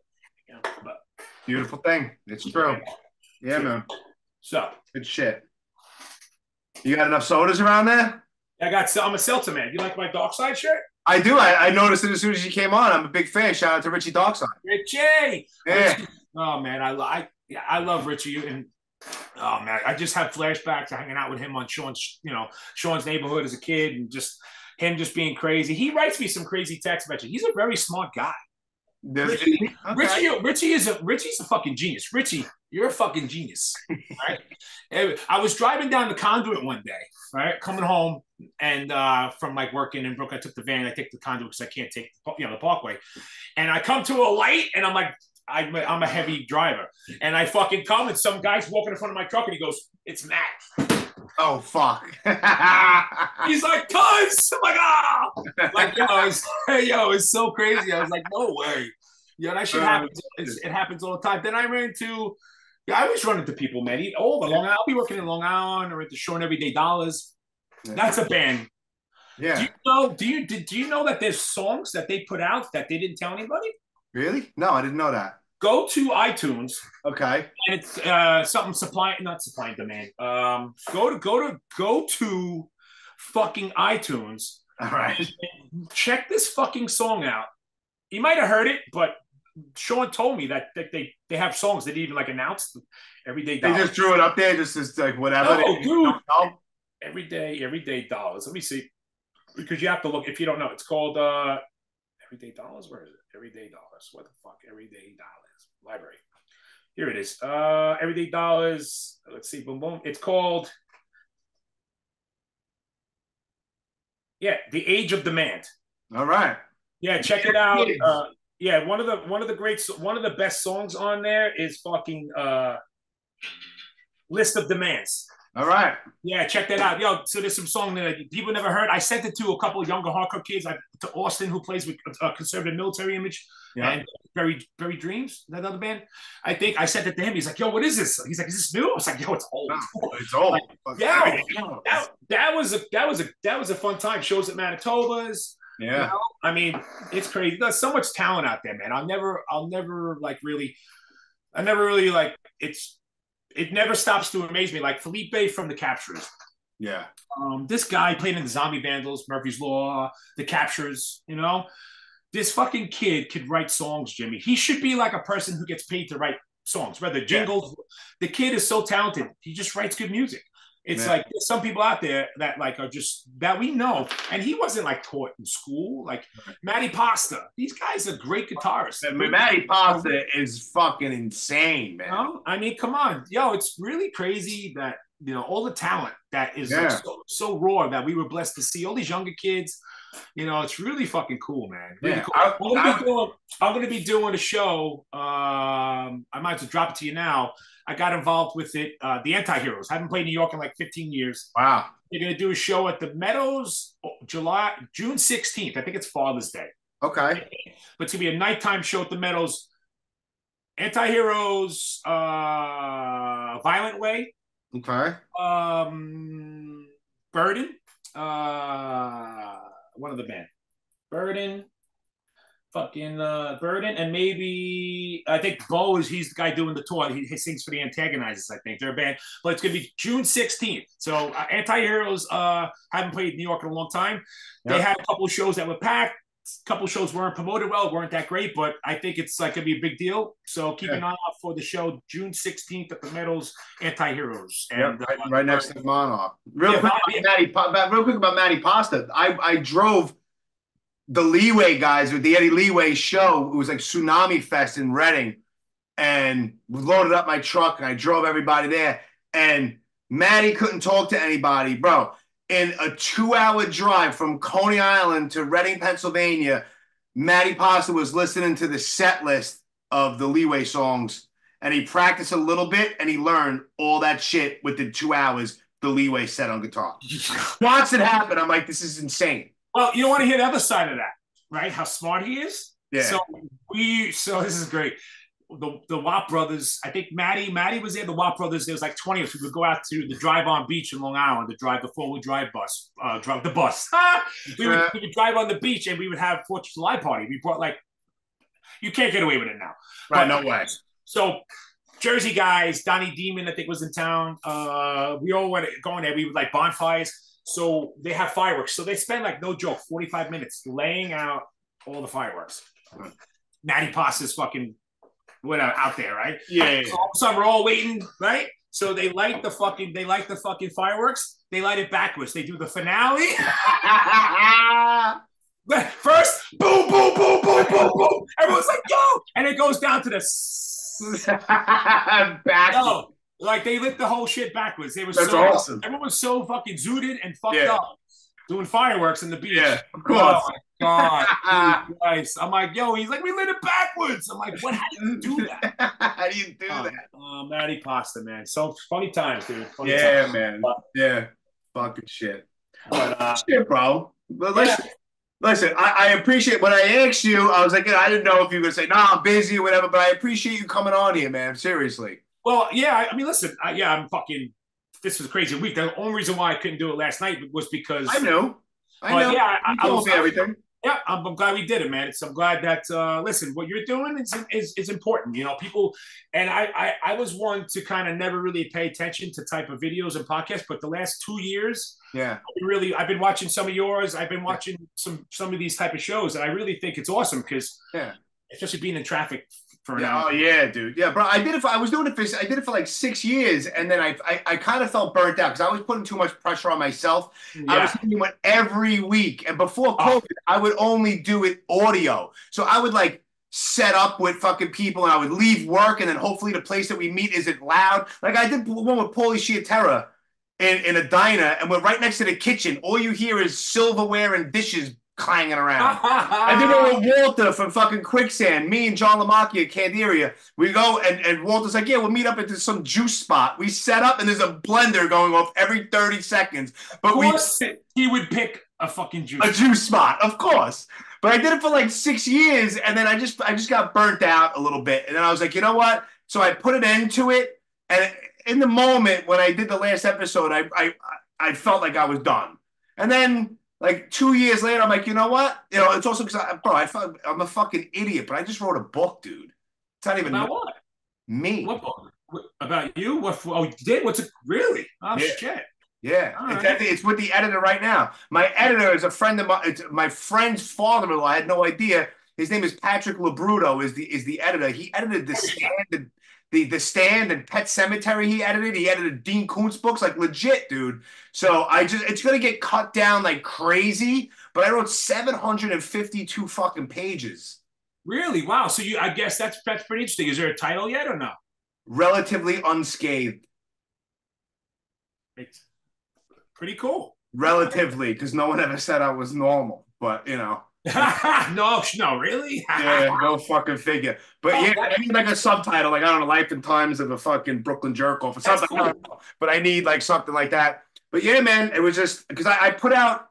Yeah. But, Beautiful thing. It's true. Yeah, man. So good shit. You got enough sodas around there? I got. I'm a seltzer man. You like my dark side shirt? I do. I, I, noticed it as soon as you came on. I'm a big fan. Shout out to Richie Darkside. Richie. Yeah. Richie. Oh man, I I I love Richie and oh man, I just have flashbacks to hanging out with him on Sean's you know Sean's neighborhood as a kid and just him just being crazy. He writes me some crazy text messages. He's a very smart guy. Richie, okay. Richie, Richie is a Richie's a fucking genius. Richie, you're a fucking genius. Right? I was driving down the conduit one day, right, coming home, and uh, from like working in Brooklyn, I took the van. I take the conduit because I can't take you know the Parkway, and I come to a light, and I'm like, I'm a, I'm a heavy driver, and I fucking come, and some guy's walking in front of my truck, and he goes, "It's Matt." Oh fuck! He's like, "Cuz!" I'm like, "Ah!" Like, yo, it's, yo, it's so crazy. I was like, "No way!" Yeah, that shit happens. It's, it happens all the time. Then I ran into, yeah, I always run into people, man. All the Long Island. I'll be working in Long Island or at the Sean Everyday Dollars. That's a band. Yeah. Do you know? Do you do you know that there's songs that they put out that they didn't tell anybody? Really? No, I didn't know that. Go to iTunes. Okay. And it's uh, something supply, not supply and demand. Um, go to go to go to fucking iTunes. All right. Check this fucking song out. You might have heard it, but Sean told me that, that they they have songs that even like announced everyday. Dollars. They just drew it up there, just as like whatever. Oh, dude. Everyday, everyday dollars. Let me see, because you have to look if you don't know. It's called uh, everyday dollars. Where is it? Everyday dollars. What the fuck? Everyday dollars. Library. Here it is. Uh, everyday dollars. Let's see. Boom, boom. It's called. Yeah, the Age of Demand. All right. Yeah, check it out. Uh, yeah, one of the one of the great one of the best songs on there is fucking uh, List of Demands. All right. Yeah, check that out. Yo, so there's some song that people never heard. I sent it to a couple of younger hardcore kids, I, to Austin, who plays with a conservative military image, yeah. and Very Very Dreams, that other band. I think I sent it to him. He's like, "Yo, what is this?" He's like, "Is this new?" I was like, "Yo, it's old. it's old." Like, yeah, that, that was a that was a that was a fun time. Shows at Manitoba's. Yeah. You know? I mean, it's crazy. There's so much talent out there, man. I'll never, I'll never like really, I never really like. It's it never stops to amaze me. Like Felipe from the Captures. Yeah. Um, this guy played in the Zombie Vandals, Murphy's Law, the Captures. You know, this fucking kid could write songs, Jimmy. He should be like a person who gets paid to write songs, whether jingles. Yeah. The kid is so talented. He just writes good music. It's like some people out there that like are just that we know, and he wasn't like taught in school. Like Matty Pasta, these guys are great guitarists. I mean, Matty Pasta is fucking insane, man. You know? I mean, come on, yo, it's really crazy that you know all the talent that is yeah. like so, so, raw that we were blessed to see. All these younger kids, you know, it's really fucking cool, man. Really yeah, cool. I, am gonna, doing, I'm gonna be doing a show. Um, I might as well drop it to you now. I got involved with it. Uh, the Anti-Heroes. I haven't played New York in like 15 years. Wow. They're going to do a show at the Meadows oh, July June 16th. I think it's Father's Day. Okay. But it's to be a nighttime show at the Meadows. Anti-Heroes, uh, Violent Way. Okay. Um, Burden. Uh, one of the band. Burden fucking uh, Burden, and maybe I think Bo is he's the guy doing the tour. He, he sings for the Antagonizers, I think. They're a band, but it's gonna be June 16th. So uh, Anti-Heroes uh, haven't played New York in a long time. Yep. They had a couple shows that were packed. A couple shows weren't promoted well, weren't that great, but I think it's like gonna be a big deal. So keep yeah. an eye out for the show June 16th at the Meadows Anti-Heroes. And yep, right, uh, right next to Monarch. Real yeah, quick, yeah. Matty, real quick about Matty Pasta. I I drove the Leeway guys with the Eddie Leeway show. It was like Tsunami Fest in Reading, and loaded up my truck and I drove everybody there. And Matty couldn't talk to anybody, bro. In a two-hour drive from Coney Island to Reading, Pennsylvania, Matty Pasta was listening to the set list of the Leeway songs, and he practiced a little bit and he learned all that shit within two hours. The Leeway set on guitar. Watch it happen. I'm like, this is insane. Well, you don't want to hear the other side of that, right? How smart he is. Yeah. So we, so this is great. The the Watt brothers, I think Maddie, Maddie was there. The Watt brothers, there was like 20 of us. We would go out to the drive on beach in Long Island to drive the four wheel drive bus, uh, drive the bus. we, would, we would drive on the beach and we would have Fourth of July party. We brought like, you can't get away with it now. Right, but, no way. So Jersey guys, Donnie Demon, I think was in town. Uh, we all went going there. We would like bonfires. So they have fireworks. So they spend like no joke, 45 minutes laying out all the fireworks. Matty Pasta's fucking whatever out there, right? Yeah. So all of a we're all waiting, right? So they light the fucking they light the fucking fireworks. They light it backwards. They do the finale. First, boom, boom, boom, boom, boom, boom. Everyone's like, yo, and it goes down to the back. Yo, like they lit the whole shit backwards. They were That's so awesome. Everyone was so fucking zooted and fucked yeah. up doing fireworks in the beach. Yeah, of course. Oh my god, nice. I'm like, yo, he's like, we lit it backwards. I'm like, what? How do you do that? how do you do oh, that? Oh, Matty Pasta, man. So funny times, dude. Funny yeah, times. man. Yeah, fucking shit. But uh, shit, bro. But listen, yeah. listen. I, I, appreciate when I asked you. I was like, I didn't know if you were gonna say, "Nah, I'm busy" or whatever. But I appreciate you coming on here, man. Seriously. Well, yeah. I mean, listen. I, yeah, I'm fucking. This was a crazy week. The only reason why I couldn't do it last night was because I know. I know. yeah, I, I was everything. Yeah, I'm, I'm, glad we did it, man. It's, I'm glad that uh, listen, what you're doing is, is is important. You know, people, and I I, I was one to kind of never really pay attention to type of videos and podcasts, but the last two years, yeah, really, I've been watching some of yours. I've been watching some some of these type of shows, and I really think it's awesome because yeah, especially being in traffic for yeah, Oh yeah, dude. Yeah, bro. I did it. For, I was doing it for. I did it for like six years, and then I I, I kind of felt burnt out because I was putting too much pressure on myself. Yeah. I was doing it every week, and before oh. COVID, oh. I would only do it audio. So I would like set up with fucking people, and I would leave work, and then hopefully the place that we meet isn't loud. Like I did one with Paulie Chiatera in in a diner, and we're right next to the kitchen. All you hear is silverware and dishes clanging around. and then we're with Walter from fucking Quicksand. Me and John Lamacchia, Candiria. We go and, and Walter's like, yeah, we'll meet up at some juice spot. We set up and there's a blender going off every 30 seconds. But we he would pick a fucking juice. A juice spot, of course. But I did it for like six years, and then I just I just got burnt out a little bit. And then I was like, you know what? So I put an end to it. And in the moment when I did the last episode, I I I felt like I was done. And then like two years later, I'm like, you know what? You know, it's also because I, bro, I I'm a fucking idiot, but I just wrote a book, dude. It's not even about what? Me. What book? About you? What? Oh, you did? What's it? Really? Oh yeah. shit. Yeah, it's, right. it's with the editor right now. My editor is a friend of. It's my friend's father-in-law. I had no idea. His name is Patrick Labruto. Is the is the editor. He edited the stand, the, the stand and Pet Sematary. He edited. He edited Dean Koontz books, like legit, dude. So I just it's gonna get cut down like crazy. But I wrote seven hundred and fifty two fucking pages. Really? Wow. So you, I guess that's that's pretty interesting. Is there a title yet or no? Relatively unscathed. It's pretty cool. Relatively, because no one ever said I was normal. But you know. no, no, really? yeah, no fucking figure. But oh, yeah, I need like a subtitle, like I don't know, Life and Times of a fucking Brooklyn jerk off or something. Cool. But I need like something like that. But yeah, man, it was just because I, I put out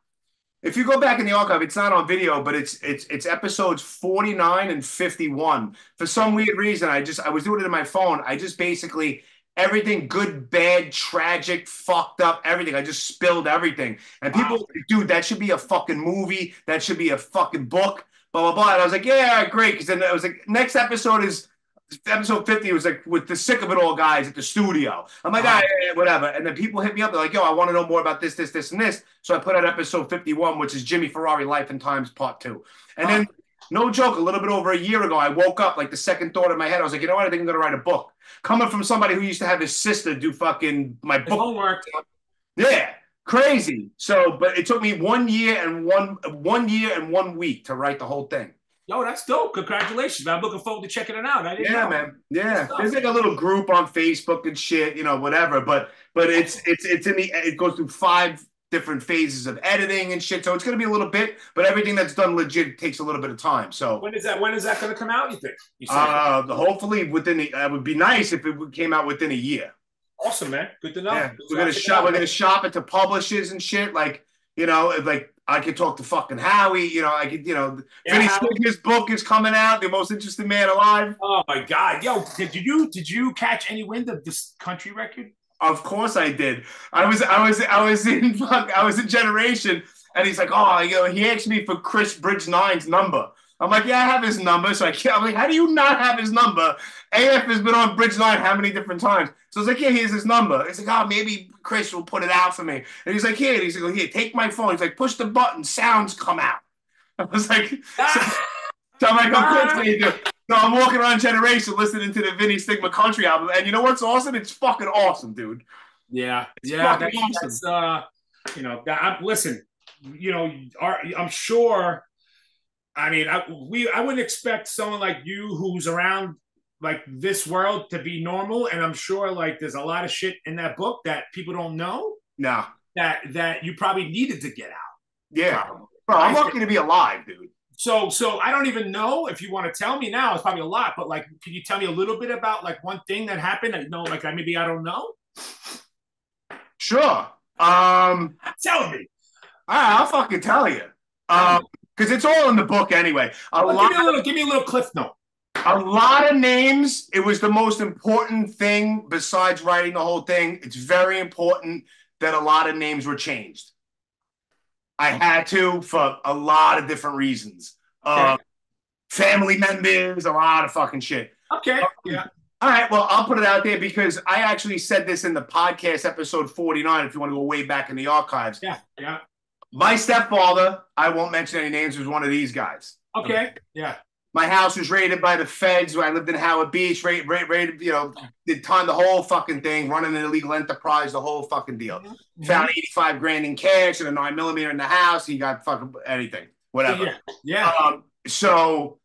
if you go back in the archive, it's not on video, but it's it's it's episodes 49 and 51. For some weird reason, I just I was doing it in my phone. I just basically everything good, bad, tragic, fucked up, everything. I just spilled everything. And people, wow. dude, that should be a fucking movie. That should be a fucking book. Blah blah blah. And I was like, yeah, great. Because then I was like, next episode is episode 50 was like with the sick of it all guys at the studio. I'm like, ah, yeah, whatever. And then people hit me up. They're like, yo, I want to know more about this, this, this, and this. So I put out episode 51, which is Jimmy Ferrari Life and Times Part Two. And then, no joke, a little bit over a year ago, I woke up like the second thought in my head. I was like, you know what? I think I'm gonna write a book. Coming from somebody who used to have his sister do fucking my book homework. Yeah. Crazy. So, but it took me one year and one one year and one week to write the whole thing. Yo, that's dope. Congratulations, man. I'm looking forward to checking it out. yeah, know. man. Yeah. There's like a little group on Facebook and shit, you know, whatever. But but it's it's it's in the it goes through five different phases of editing and shit. So it's gonna be a little bit, but everything that's done legit takes a little bit of time. So when is that when is that gonna come out, you think? You uh hopefully within the, uh, would be nice if it came out within a year. Awesome, man. Good to know. Yeah. We're gonna shop, we're gonna shop it to publishers and shit. Like, you know, like I could talk to fucking Howie. You know, I could, you know, yeah, Vinny book is coming out, The Most Interesting Man Alive. Oh my God, yo, did you did you catch any wind of this country record? Of course I did. I was I was I was in fuck I was in Generation, and he's like, oh, you know, he asked me for Chris Bridge Nine's number. I'm like, yeah, I have his number. So I I'm like, how do you not have his number? AF has been on Bridge Nine how many different times? So I was like, yeah, here's his number. He's like, oh, maybe Chris will put it out for me. And he's like, here. And he's like, here, take my phone. He's like, push the button, sounds come out. I was like, so, so I'm like, of course they do. No, I'm walking around Generation listening to the Vinny Stigma country album. And you know what's awesome? It's fucking awesome, dude. Yeah. It's yeah. That's, awesome. that's, uh, you know, that, I, listen, you know, our, I'm sure I mean, I, we I wouldn't expect someone like you who's around like this world to be normal, and I'm sure like there's a lot of shit in that book that people don't know. No, that that you probably needed to get out. Yeah, bro, I'm lucky to be alive, dude. So, so I don't even know if you want to tell me now. It's probably a lot, but like, can you tell me a little bit about like one thing that happened? I know, like, maybe I don't know. Sure. Um, tell me. All right, I'll fucking tell you. Um, because it's all in the book anyway. A well, lot, give, me a little, give me a little cliff note. A lot of names. It was the most important thing besides writing the whole thing. It's very important that a lot of names were changed. I had to for a lot of different reasons. Okay. Uh, family members, a lot of fucking shit. Okay. Um, yeah. All right. Well, I'll put it out there because I actually said this in the podcast episode 49, if you want to go way back in the archives. Yeah. Yeah. My stepfather, I won't mention any names, was one of these guys. Okay. Yeah. My house was raided by the feds. When I lived in Howard Beach, raided, raided, you know, did ton the whole fucking thing, running an illegal enterprise, the whole fucking deal. Mm-hmm. Found 85 grand in cash and a nine millimeter in the house. He got fucking anything, whatever. Yeah. yeah. Um, so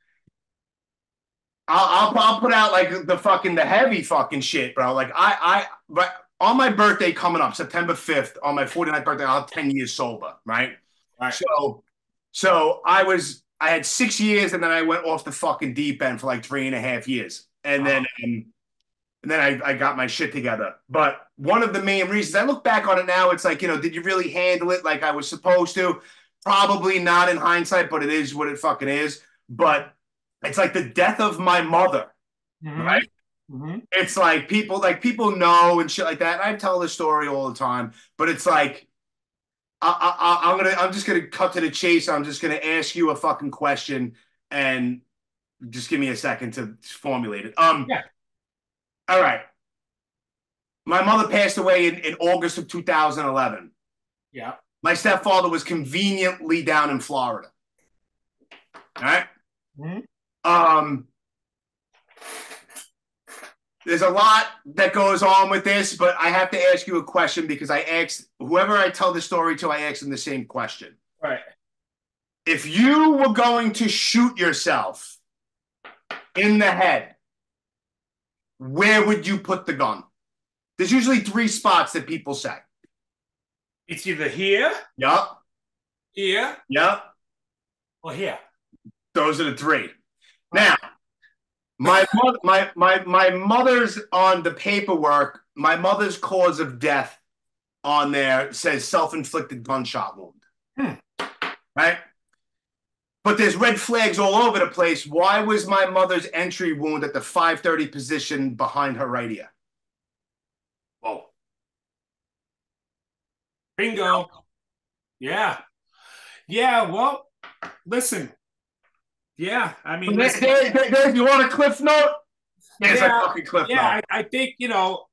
I'll, I'll, I'll put out like the fucking the heavy fucking shit, bro. Like I I but on my birthday coming up, September 5th, on my 49th birthday, I'll have 10 years sober, right? right? So, so I was, I had six years and then I went off the fucking deep end for like three and a half years. And then, um, and then I, I got my shit together. But one of the main reasons I look back on it now, it's like, you know, did you really handle it like I was supposed to? Probably not in hindsight, but it is what it fucking is. But it's like the death of my mother, mm-hmm. right? Mm-hmm. It's like people like people know and shit like that. And I tell this story all the time, but it's like I, I, I'm gonna I'm just gonna cut to the chase. I'm just gonna ask you a fucking question and just give me a second to formulate it. Um, yeah. All right. My mother passed away in, in August of 2011. Yeah. My stepfather was conveniently down in Florida. All right. Mm-hmm. Um, there's a lot that goes on with this, but I have to ask you a question because I asked whoever I tell the story to, I ask them the same question. Right. If you were going to shoot yourself in the head, where would you put the gun? There's usually three spots that people say. It's either here. Yep. Here. Yep. Or here. Those are the three. Now, my my my my mother's on the paperwork. My mother's cause of death on there says self-inflicted gunshot wound. Hmm. Right? But there's red flags all over the place. Why was my mother's entry wound at the 530 position behind her right ear? Whoa. Bingo. Yeah. Yeah, well, listen. Yeah, I mean, there, there, there, you want a cliff note? There's yeah, a fucking cliff yeah, note. I, I think you know,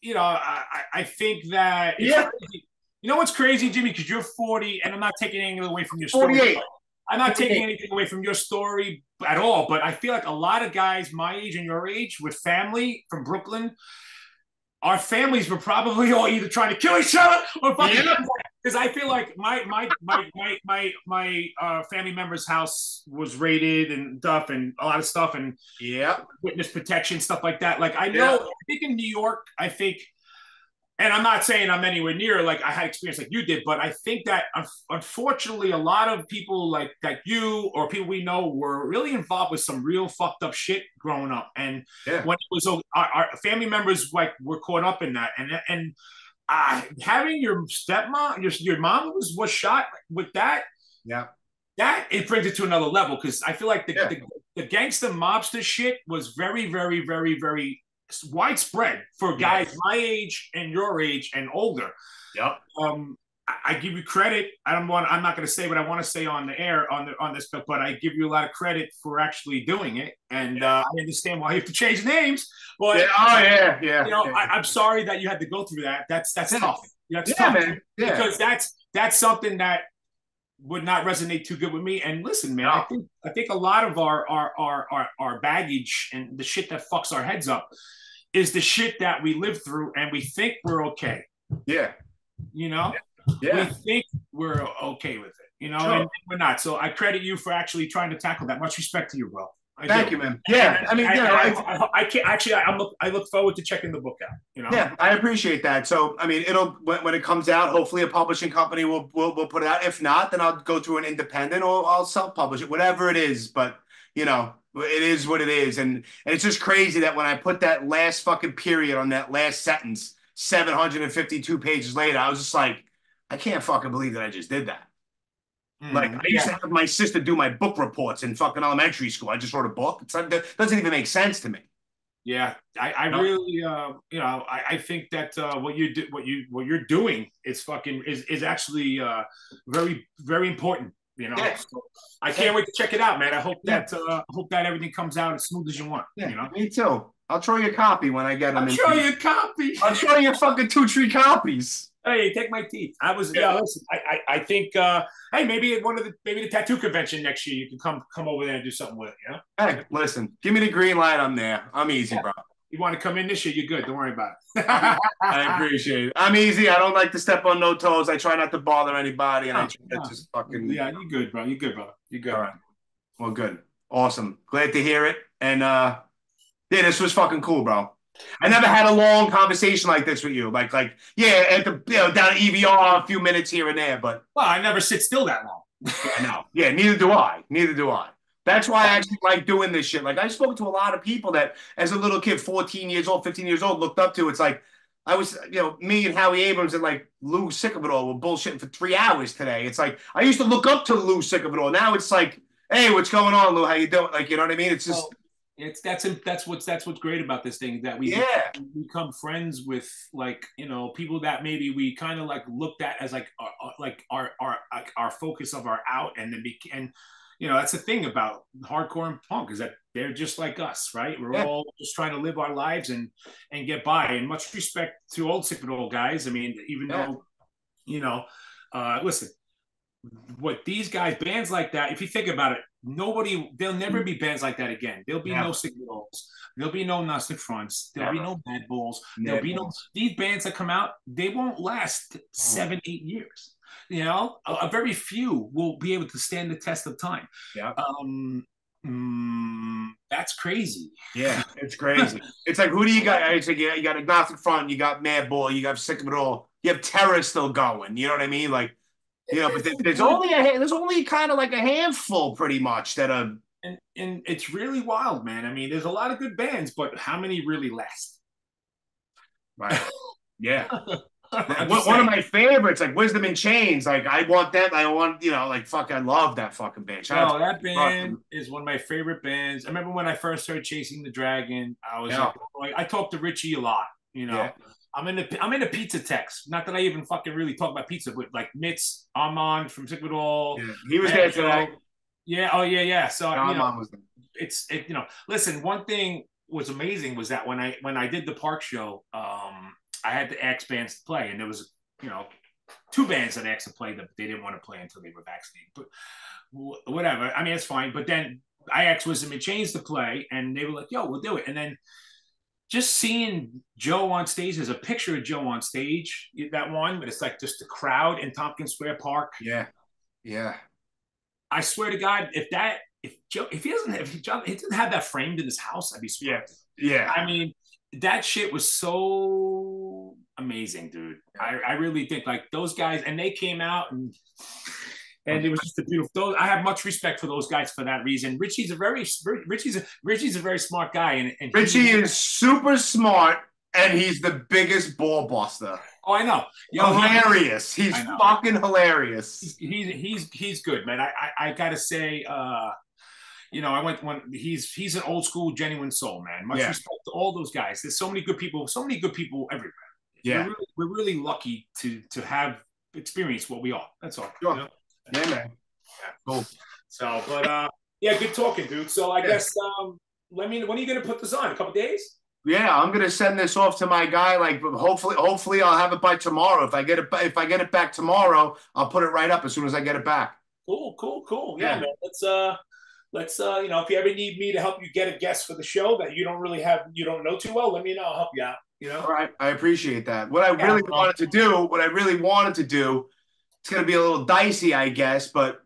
you know, I, I think that yeah. You know what's crazy, Jimmy? Because you're 40, and I'm not taking anything away from your story. 48. I'm not taking anything away from your story at all, but I feel like a lot of guys my age and your age with family from Brooklyn, our families were probably all either trying to kill each other or fucking because I feel like my my my my my my uh, family member's house was raided and stuff and a lot of stuff and yeah witness protection stuff like that. Like I know, yeah. I think in New York, I think and I'm not saying I'm anywhere near like I had experience like you did, but I think that unfortunately a lot of people like like you or people we know were really involved with some real fucked up shit growing up, and yeah. when it was our, our, family members like were caught up in that, and and uh, having your stepmom, your your mom was was shot with that, yeah. That it brings it to another level because I feel like the, yeah. the the gangster mobster shit was very, very, very, very widespread for guys yes. my age and your age and older. Yep. Um, I, give you credit. I don't want. I'm not going to say what I want to say on the air on the on this, but but I give you a lot of credit for actually doing it. And uh, I understand why you have to change names. But yeah. oh yeah, yeah. You know, yeah. I, am sorry that you had to go through that. That's that's yeah. tough. That's yeah, tough man. Yeah. because that's that's something that would not resonate too good with me. And listen, man. I think I think a lot of our our our our, our baggage and the shit that fucks our heads up is the shit that we live through and we think we're okay. Yeah. You know? Yeah. We think we're okay with it, you know, sure. and we're not. So I credit you for actually trying to tackle that. Much respect to you, bro. I Thank do. you, man. Yeah, and, I mean, I, I, I, I, can't actually. I look. I look forward to checking the book out. You know. Yeah, I appreciate that. So, I mean, it'll when, when it comes out. Hopefully, a publishing company will, will will put it out. If not, then I'll go through an independent or I'll self publish it, whatever it is. But you know, it is what it is. And, and it's just crazy that when I put that last fucking period on that last sentence, 752 pages later, I was just like, I can't fucking believe that I just did that. Mm, like I used yeah. to have my sister do my book reports in fucking elementary school. I just wrote a book. It's not, it doesn't even make sense to me. Yeah, I, I no. really, uh, you know, I, I think that uh, what you do, what you, what you're doing is fucking is is actually uh, very, very important. You know, yeah. so I can't wait to check it out, man. I hope that uh, hope that everything comes out as smooth as you want. Yeah, you know, me too. I'll show you a copy when I get them. I'll show you a copy. I'll show you fucking two, three copies. Hey, take my teeth. I was yeah. listen, I, I, I think uh, hey maybe at one of the maybe the tattoo convention next year you can come come over there and do something with it. You know. Hey, listen, give me the green light. I'm there. I'm easy, yeah. bro you want to come in this year, you're good. Don't worry about it. I appreciate it. I'm easy. I don't like to step on no toes. I try not to bother anybody, and I try to just fucking. Yeah, you're good, bro. You're good, bro. You're good. All right. Well, good. Awesome. Glad to hear it. And uh, yeah, this was fucking cool, bro. I never had a long conversation like this with you. Like, like, yeah, at the you know, down at EVR, a few minutes here and there, but well, I never sit still that long. I know. Yeah, neither do I. Neither do I. That's why I actually like doing this shit. Like I spoke to a lot of people that as a little kid, 14 years old, 15 years old, looked up to. It's like I was, you know, me and Howie Abrams and like Lou Sick of It All were bullshitting for three hours today. It's like I used to look up to Lou Sick of It All. Now it's like, hey, what's going on, Lou? How you doing? Like, you know what I mean? It's just well, it's that's that's what's that's what's great about this thing is that we yeah. become friends with like you know people that maybe we kind of like looked at as like our, like our our our focus of our out and then be, and you know that's the thing about hardcore and punk is that they're just like us right we're yeah. all just trying to live our lives and and get by and much respect to old sick and old guys i mean even yeah. though you know uh listen what these guys bands like that if you think about it nobody. There'll never be bands like that again. There'll be Never. no signals. There'll be no Agnostic Fronts. There'll be no Madballs. There'll be no these bands that come out. They won't last seven, eight years. You know, a, a very few will be able to stand the test of time. Yeah. Um, mm, that's crazy. Yeah, it's crazy. it's like who do you got? It's like yeah, you got Agnostic Front, you got Mad Bull, you got Sick of It All, you have Terror still going. You know what I mean? Like, know, but there's only a there's only kind of like a handful, pretty much, that are And and it's really wild, man. I mean, there's a lot of good bands, but how many really last? right. Yeah. One of my favorites, like Wisdom in Chains. Like I want that. I want you know, like fuck. I love that fucking band. Shout No, that band is one of my favorite bands. I remember when I first heard chasing the dragon. I was Yeah. like, I talked to Richie a lot. You know, Yeah. I'm into I'm into pizza text. Not that I even fucking really talk about pizza, but like Mitz, Armand from Sick with All. Yeah, he was there today. Yeah. Oh yeah, yeah. So John you know, was there. it's it, you know listen one thing was amazing was that when i when i did the park show um i had to ask bands to play and there was you know two bands that asked to play that they didn't want to play until they were vaccinated but wh- whatever i mean it's fine but then i asked Wisdom in Chains to play and they were like yo we'll do it and then just seeing Joe on stage, there's a picture of Joe on stage, that one, but it's like just the crowd in Tompkins Square Park. Yeah, yeah. I swear to God, if that if Joe if he doesn't have if John he doesn't have that framed in his house, I'd be surprised. Yeah. I mean, that shit was so amazing, dude. I, I really think like those guys, and they came out and and it was just a beautiful. Those, I have much respect for those guys for that reason. Richie's a very Richie's a, Richie's a very smart guy, and, and he- Richie is super smart and he's the biggest ball buster. Oh, I know. Yo, he- hilarious. He's fucking hilarious. he's he's he's good, man. I I, I gotta say, uh, you know, I went when he's he's an old school, genuine soul, man. Much Yeah. respect to all those guys. There's so many good people, so many good people everywhere. Yeah. we're really, we're really lucky to to have experienced what we are. That's all. Sure. you know? Yeah, man. Yeah, Cool. So, but uh, yeah, good talking, dude. So I Yeah. guess um, let me. When are you gonna put this on? A couple days? Yeah, I'm gonna send this off to my guy. Like, hopefully, hopefully, I'll have it by tomorrow. If I get it, if I get it back tomorrow, I'll put it right up as soon as I get it back. Cool, cool, cool. Yeah, Yeah. man. Let's uh let's uh you know if you ever need me to help you get a guest for the show that you don't really have you don't know too well, let me know. I'll help you out. You know? All right, I appreciate that. What I Yeah, really wanted to do, what I really wanted to do, it's gonna be a little dicey, I guess, but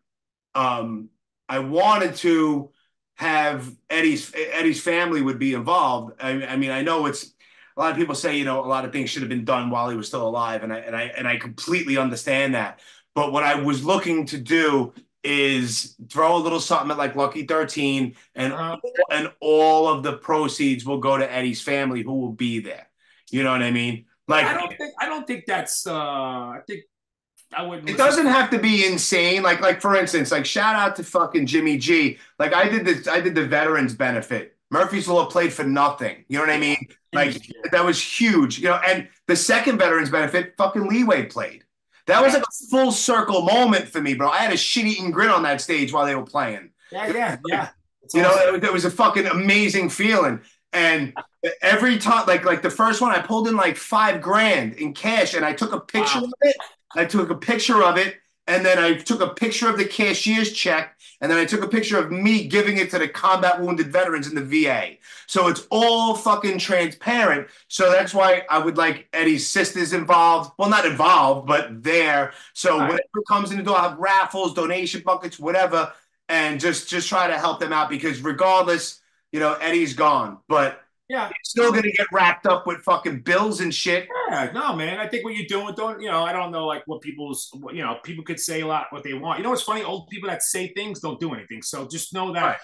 um, I wanted to have Eddie's Eddie's family would be involved. I, I mean, I know it's a lot of people say you know a lot of things should have been done while he was still alive, and I and I and I completely understand that. But what I was looking to do is throw a little something at like Lucky Thirteen, and Uh-huh. and all of the proceeds will go to Eddie's family, who will be there. You know what I mean? Like I don't think I don't think that's uh I think I wouldn't it doesn't have to be insane. Like like for instance, like shout out to fucking Jimmy G. Like I did this, I did the veterans benefit. Murphy's Law played for nothing. You know what I mean? Like that was huge. You know, and the second veterans benefit, fucking Leeway played. That was like a full circle moment for me, bro. I had a shit eating grin on that stage while they were playing. Yeah, yeah, yeah. It's You know, awesome. it was a fucking amazing feeling. And every time, like like the first one, I pulled in like five grand in cash, and I took a picture Wow. of it. I took a picture of it, and then I took a picture of the cashier's check, and then I took a picture of me giving it to the combat wounded veterans in the VA. So it's all fucking transparent. So that's why I would like Eddie's sisters involved. Well, not involved, but there. So Right. whatever comes in the door, I'll have raffles, donation buckets, whatever, and just just try to help them out because regardless, you know, Eddie's gone, but yeah. it's still gonna get wrapped up with fucking bills and shit. Yeah, no, man. I think what you're doing, don't you know? I don't know, like what people's, you know, people could say a lot what they want. You know, what's funny? Old people that say things don't do anything. So just know that Right.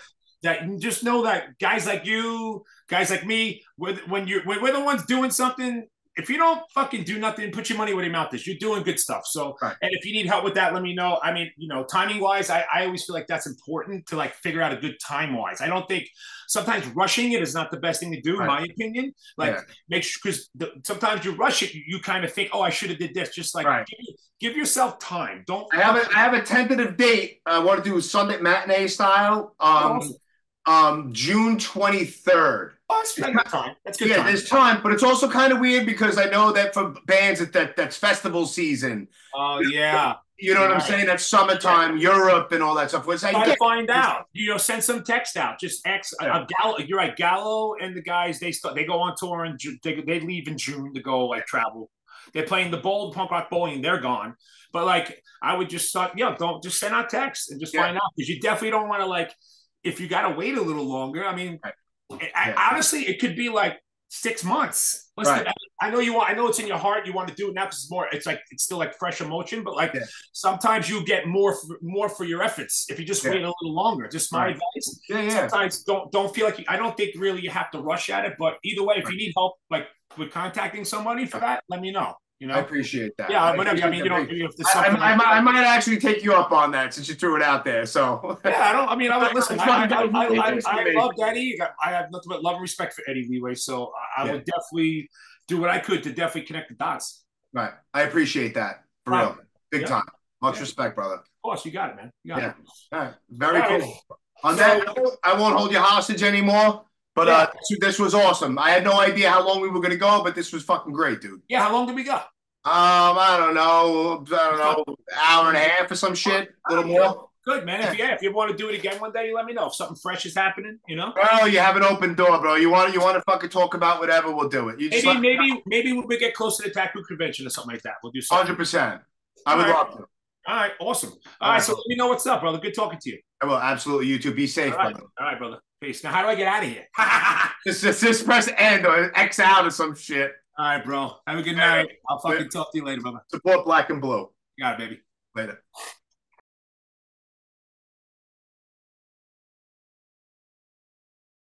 that just know that guys like you, guys like me, when you're when we're the ones doing something. If you don't fucking do nothing, put your money where your mouth is. You're doing good stuff. So, Right. and if you need help with that, let me know. I mean, you know, timing wise, I, I always feel like that's important to like figure out a good time wise. I don't think sometimes rushing it is not the best thing to do, in my opinion. Like, Yeah. make sure because sometimes you rush it, you, you kind of think, oh, I should have did this. Just like Right. give, give yourself time. Don't. I have a I have a tentative date. I want to do Sunday matinee style. Um, Awesome. um, June twenty third. Oh, that's good time. That's good Yeah, time. there's time, but it's also kind of weird because I know that for bands that, that that's festival season. Oh yeah. You know what I'm saying? That's summertime, Europe, and all that stuff. What's Try to find out. You know, send some text out. Just X. Yeah. Uh, Gallo, you're right. Gallo and the guys they start. They go on tour and they they leave in June to go like travel. They're playing the bold punk rock bowling. They're gone. But like, I would just start. Yeah, don't just send out text and just yeah. find out because you definitely don't want to like. If you got to wait a little longer, I mean, right. I, honestly, it could be like six months. Right. I know you want. I know it's in your heart. You want to do it now because it's more. It's like it's still like fresh emotion. But like yeah. sometimes you get more for, more for your efforts if you just yeah. wait a little longer. Just my right. advice. Yeah, yeah. Sometimes don't don't feel like you, I don't think really you have to rush at it. But either way, if right. you need help, like with contacting somebody for that, let me know. You know, I appreciate that. Yeah, whatever. I mean, you know, if there's something I, I, like I, I, might actually take you up on that since you threw it out there. So yeah, I don't. I mean, I listen. I, I, love Eddie. I have nothing but love and respect for Eddie Leeway. So I, yeah. would definitely do what I could to definitely connect the dots. Right. I appreciate that for real, big yeah. time. Much yeah. respect, brother. Of course, you got it, man. You got yeah. it. All right. Very All cool. On so, that, I won't hold you hostage anymore. But uh, this was awesome. I had no idea how long we were going to go, but this was fucking great, dude. Yeah, how long did we go? Um, I don't know, I don't know, hour and a half or some shit, a little more. Good man. If, yeah, if you want to do it again one day, you let me know. If something fresh is happening, you know. Bro, you have an open door, bro. You want you want to fucking talk about whatever, we'll do it. You maybe maybe maybe when we get close to the Tattoo convention or something like that, we'll do something. Hundred percent. I would right. love to. All right, awesome. All, All right, so let me know what's up, brother. Good talking to you. I will absolutely. You too. Be safe, All right, brother. All right, brother. Peace. Now, how do I get out of here? just, just, just press end or X out or some shit. All right, bro. Have a good night. I'll fucking talk to you later, brother. Support black and blue. You got it, baby. Later.